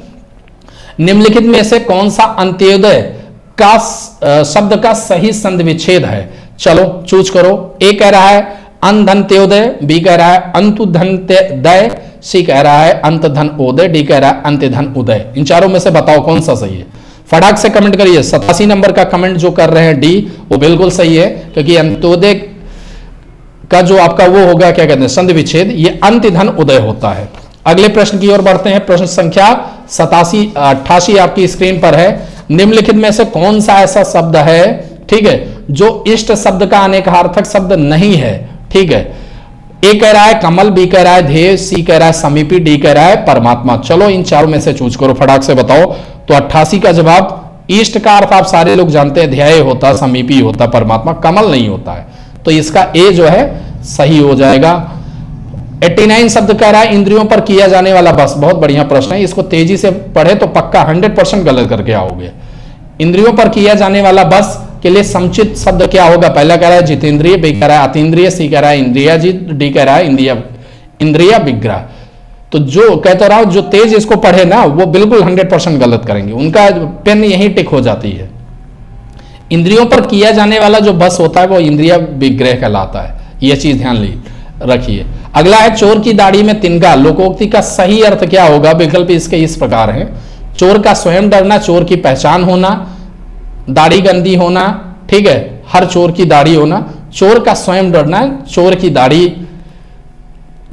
निम्नलिखित में से कौन सा अंत्योदय का शब्द का सही संध विच्छेद है? चलो चूज़ करो। ए कह रहा है अन बी कह रहा है, अंतु धन दय, सी कह रहा है, अंत धन उदय, डी कह रहा है, अंत्य धन उदय। इन चारों में से बताओ कौन सा सही है? फटाक से कमेंट करिए। सतासी नंबर का कमेंट जो कर रहे हैं डी, वो बिल्कुल सही है, क्योंकि अंत्योदय का जो आपका वो होगा क्या कहते हैं संधि विच्छेद ये अंत्य धन उदय होता है। अगले प्रश्न की ओर बढ़ते हैं। प्रश्न संख्या सतासी, अट्ठासी आपकी स्क्रीन पर है। निम्नलिखित में से कौन सा ऐसा शब्द है? ठीक है, जो इष्ट शब्द का अनेकार्थक शब्द नहीं है ठीक है। ए कह रहा है, कमल बी कह रहा है, ध्येय सी कह रहा है, समीपी डी कह रहा है, परमात्मा। चलो इन चारों में से चूज़ करो, फटाक से बताओ। तो अट्ठासी का जवाब, ईष्ट का अर्थ आप सारे लोग जानते हैं, ध्याय होता, समीपी होता, परमात्मा कमल नहीं होता है। तो इसका ए जो है, सही हो जाएगा। 89 शब्द कह रहा है, इंद्रियों पर किया जाने वाला बस, बहुत बढ़िया प्रश्न है। इसको तेज़ी से पढ़े तो पक्का 100 परसेंट गलत करके आओगे। इंद्रियों पर किया जाने वाला बस के लिए समुचित शब्द क्या होगा? पहला कह रहा है जितेंद्रिय, बी कह रहा है अतीन्द्रिय सी कह रहा है इंद्रिया जित डी कह रहा है इंद्रिया इंद्रिया विग्रह। तो जो कहता रहा जो तेज इसको पढ़े ना, वो बिल्कुल हंड्रेड परसेंट गलत करेंगे। उनका पेन यही टिक हो जाती है। इंद्रियों पर किया जाने वाला जो बस होता है, वो इंद्रिया विग्रह कहलाता है। यह चीज़ ध्यान रखिए। अगला है, चोर की दाढ़ी में तिनका। लोकोक्ति का सही अर्थ क्या होगा? विकल्प इसके इस प्रकार है। चोर का स्वयं डरना, चोर की पहचान होना दाढ़ी गंदी होना, ठीक है, हर चोर की दाढ़ी होना, चोर का स्वयं डरना चोर की दाढ़ी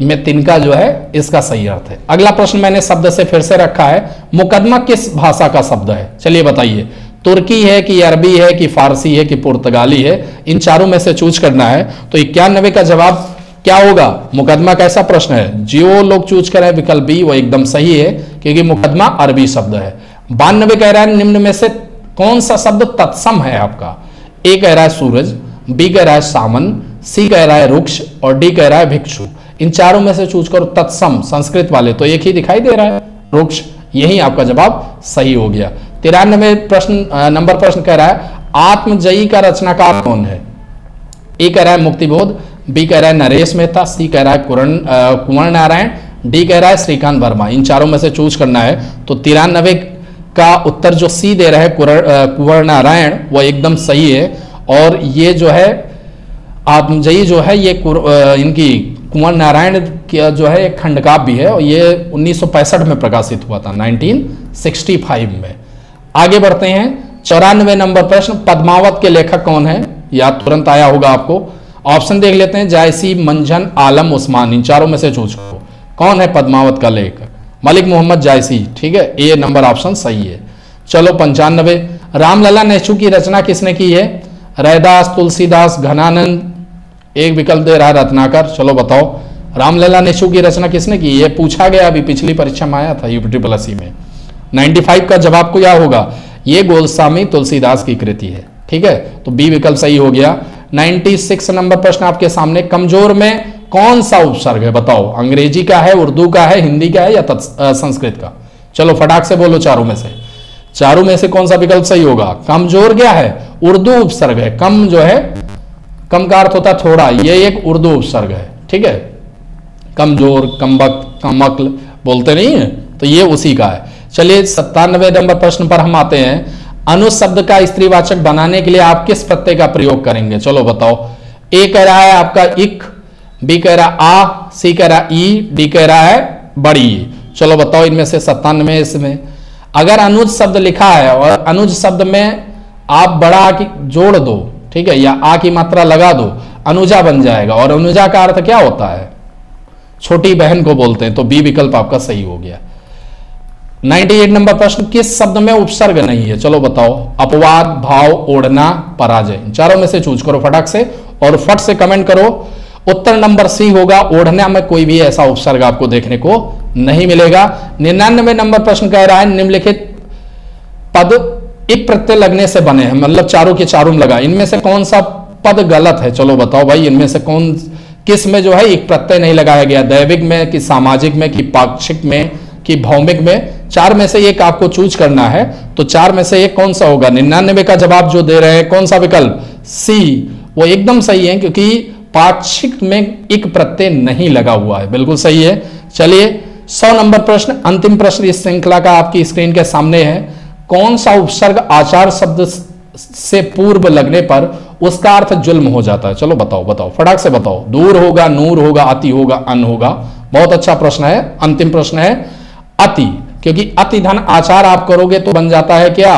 में तिनका जो है, इसका सही अर्थ है। अगला प्रश्न मैंने शब्द से फिर से रखा है, मुकदमा किस भाषा का शब्द है? चलिए बताइए। तुर्की है कि अरबी है कि फारसी है कि पुर्तगाली है, इन चारों में से चूज़ करना है तो इक्यानवे का जवाब क्या होगा? मुकदमा कैसा प्रश्न है। जो लोग चूज़ करें, विकल्प बी, वो एकदम सही है, क्योंकि मुकदमा अरबी शब्द है। बानबे कह रहा है, निम्न में से कौन सा शब्द तत्सम है आपका? ए कह रहा है सूरज, बी कह रहा है सामन सी कह रहा है रुक्ष और डी कह रहा है भिक्षु। इन चारों में से चूज़ करो तत्सम, संस्कृत वाले। तो एक ही दिखाई दे रहा है, रुक्ष। यही आपका जवाब सही हो गया। तिरानवे प्रश्न नंबर प्रश्न कह रहा है, आत्मजयी का रचनाकार कौन है? ए कह रहा है मुक्तिबोध, बी कह रहा है नरेश मेहता, सी कह रहा है कुंवर नारायण डी कह रहा है श्रीकांत वर्मा। इन चारों में से चूज़ करना है। तो तिरानबे का उत्तर जो सी दे रहा है कुंवर नारायण वो एकदम सही है। और ये जो है आत्मजयी जो है, ये इनकी कुंवर नारायण का, जो है, एक खंडकाव्य भी है और ये 1965 में प्रकाशित हुआ था 1965 में। आगे बढ़ते हैं। चौरानवे नंबर प्रश्न, पद्मावत के लेखक कौन है? याद तुरंत आया होगा आपको। ऑप्शन देख लेते हैं जायसी मंझन आलम उस्मान, इन चारों में से चूज़ कौन है पद्मावत का लेखक? मलिक मोहम्मद जायसी, ठीक है? ए नंबर ऑप्शन सही है। चलो पंचानबे रामलला नेचू की रचना किसने की है? रैदास, तुलसीदास, घनानंद, एक विकल्प दे रहा रत्नाकर। चलो बताओ। रामलला नेचू की रचना किसने की है? पूछा गया अभी पिछली परीक्षा में आया था यूपी प्लस में। 95 का जवाब को क्या होगा? ये गोलस्वामी तुलसीदास की कृति है, ठीक है? तो बी विकल्प सही हो गया। 96 नंबर प्रश्न आपके सामने, कमज़ोर में कौन सा उपसर्ग है? बताओ, अंग्रेज़ी का है, उर्दू का है, हिंदी का है या संस्कृत का? चलो, फटाक से बोलो चारों में से। चारों में से कौन सा विकल्प सही होगा? कमज़ोर क्या है? उर्दू उपसर्ग है। कम जो है, कम का अर्थ होता थोड़ा, ये एक उर्दू उपसर्ग है, ठीक है? कमज़ोर कमबक कमकल बोलते नहीं है? तो ये उसी का है। चलिए, सत्तानवे नंबर प्रश्न पर हम आते हैं। अनुशब्द का स्त्रीवाचक बनाने के लिए आप किस प्रत्यय का प्रयोग करेंगे? चलो बताओ। ए कह रहा है आपका इक बी कह रहा आ सी कह रहा ई डी कह रहा है बड़ी। चलो बताओ इनमें से सत्तानवे इसमें। अगर अनुज शब्द लिखा है और अनुज शब्द में आप बड़ा की जोड़ दो, ठीक है, या आ की मात्रा लगा दो, अनुजा बन जाएगा। और अनुजा का अर्थ क्या होता है? छोटी बहन को बोलते हैं तो बी विकल्प आपका सही हो गया। 98 नंबर प्रश्न, किस शब्द में उपसर्ग नहीं है? चलो बताओ। अपवाद, भाव, ओढ़ना, पराजय। चारों में से चूज़ करो फटाक से और फट से कमेंट करो। उत्तर नंबर सी होगा, ओढ़ना में कोई भी ऐसा उपसर्ग आपको देखने को नहीं मिलेगा। निन्यानवे नंबर प्रश्न कह रहा है, निम्नलिखित पद एक प्रत्यय लगने से बने हैं मतलब चारों के चारों लगा। इनमें से कौन सा पद गलत है? चलो बताओ भाई, इनमें से कौन, किसमें जो है एक प्रत्यय नहीं लगाया गया? दैविक में, कि सामाजिक में, कि पाक्षिक में, कि भौमिक में? चार में से एक आपको चूज़ करना है तो चार में से एक कौन सा होगा? निन्यानवे का जवाब जो दे रहे हैं, कौन सा विकल्प? सी वो एकदम सही है, क्योंकि पाक्षिक में एक प्रत्यय नहीं लगा हुआ है। बिल्कुल सही है। चलिए, सौ नंबर प्रश्न, अंतिम प्रश्न इस श्रृंखला का आपकी स्क्रीन के सामने है। कौन सा उपसर्ग आचार शब्द से पूर्व लगने पर उसका अर्थ जुल्म हो जाता है? चलो बताओ बताओ, फटाक से बताओ। दूर होगा, नूर होगा, अति होगा, अन होगा। बहुत अच्छा प्रश्न है, अंतिम प्रश्न है, अति। क्योंकि अति धन आचार आप करोगे तो बन जाता है क्या?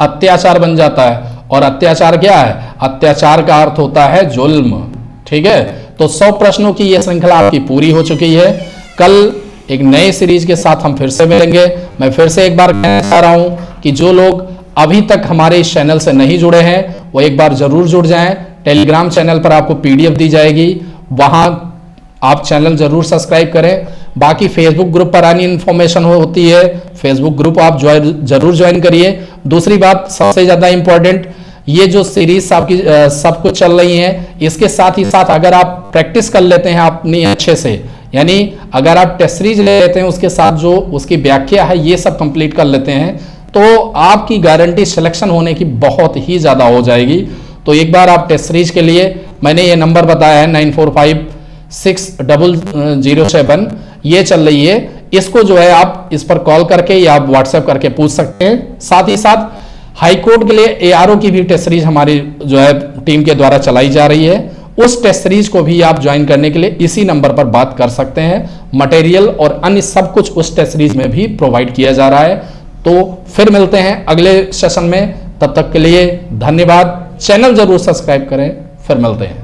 अत्याचार बन जाता है। और अत्याचार क्या है? अत्याचार का अर्थ होता है जुल्म। ठीक है? तो सौ प्रश्नों की यह श्रृंखला आपकी पूरी हो चुकी है। कल एक नए सीरीज़ के साथ हम फिर से मिलेंगे। मैं फिर से एक बार कहना चाह रहा हूँ कि जो लोग अभी तक हमारे इस चैनल से नहीं जुड़े हैं, वो एक बार ज़रूर जुड़ जाएँ। टेलीग्राम चैनल पर आपको पीडीएफ दी जाएगी। वहाँ आप चैनल ज़रूर सब्सक्राइब करें। बाकी फेसबुक ग्रुप पर आनी इन्फॉर्मेशन हो, होती है। फेसबुक ग्रुप आप ज्वाइन ज़रूर ज्वाइन करिए। दूसरी बात सबसे ज़्यादा इंपॉर्टेंट ये जो सीरीज़ आपकी सब कुछ चल रही है इसके साथ ही साथ अगर आप प्रैक्टिस कर लेते हैं अपनी अच्छे से यानी अगर आप टेस्ट सीरीज़ ले लेते हैं उसके साथ जो उसकी व्याख्या है ये सब कंप्लीट कर लेते हैं तो आपकी गारंटी सिलेक्शन होने की बहुत ही ज़्यादा हो जाएगी। तो एक बार आप टेस्ट सीरीज़ के लिए मैंने ये नंबर बताया है nine four five six double zero seven, ये चल रही है। इसको जो है आप इस पर कॉल करके या आप व्हाट्सएप करके पूछ सकते हैं। साथ ही साथ हाई कोर्ट के लिए एआरओ की भी टेस्ट सीरीज़ हमारी जो है टीम के द्वारा चलाई जा रही है। उस टेस्ट सीरीज़ को भी आप ज्वाइन करने के लिए इसी नंबर पर बात कर सकते हैं। मटेरियल और अन्य सब कुछ उस टेस्ट सीरीज़ में भी प्रोवाइड किया जा रहा है। तो फिर मिलते हैं अगले सेशन में। तब तक के लिए धन्यवाद। चैनल ज़रूर सब्सक्राइब करें। फिर मिलते हैं।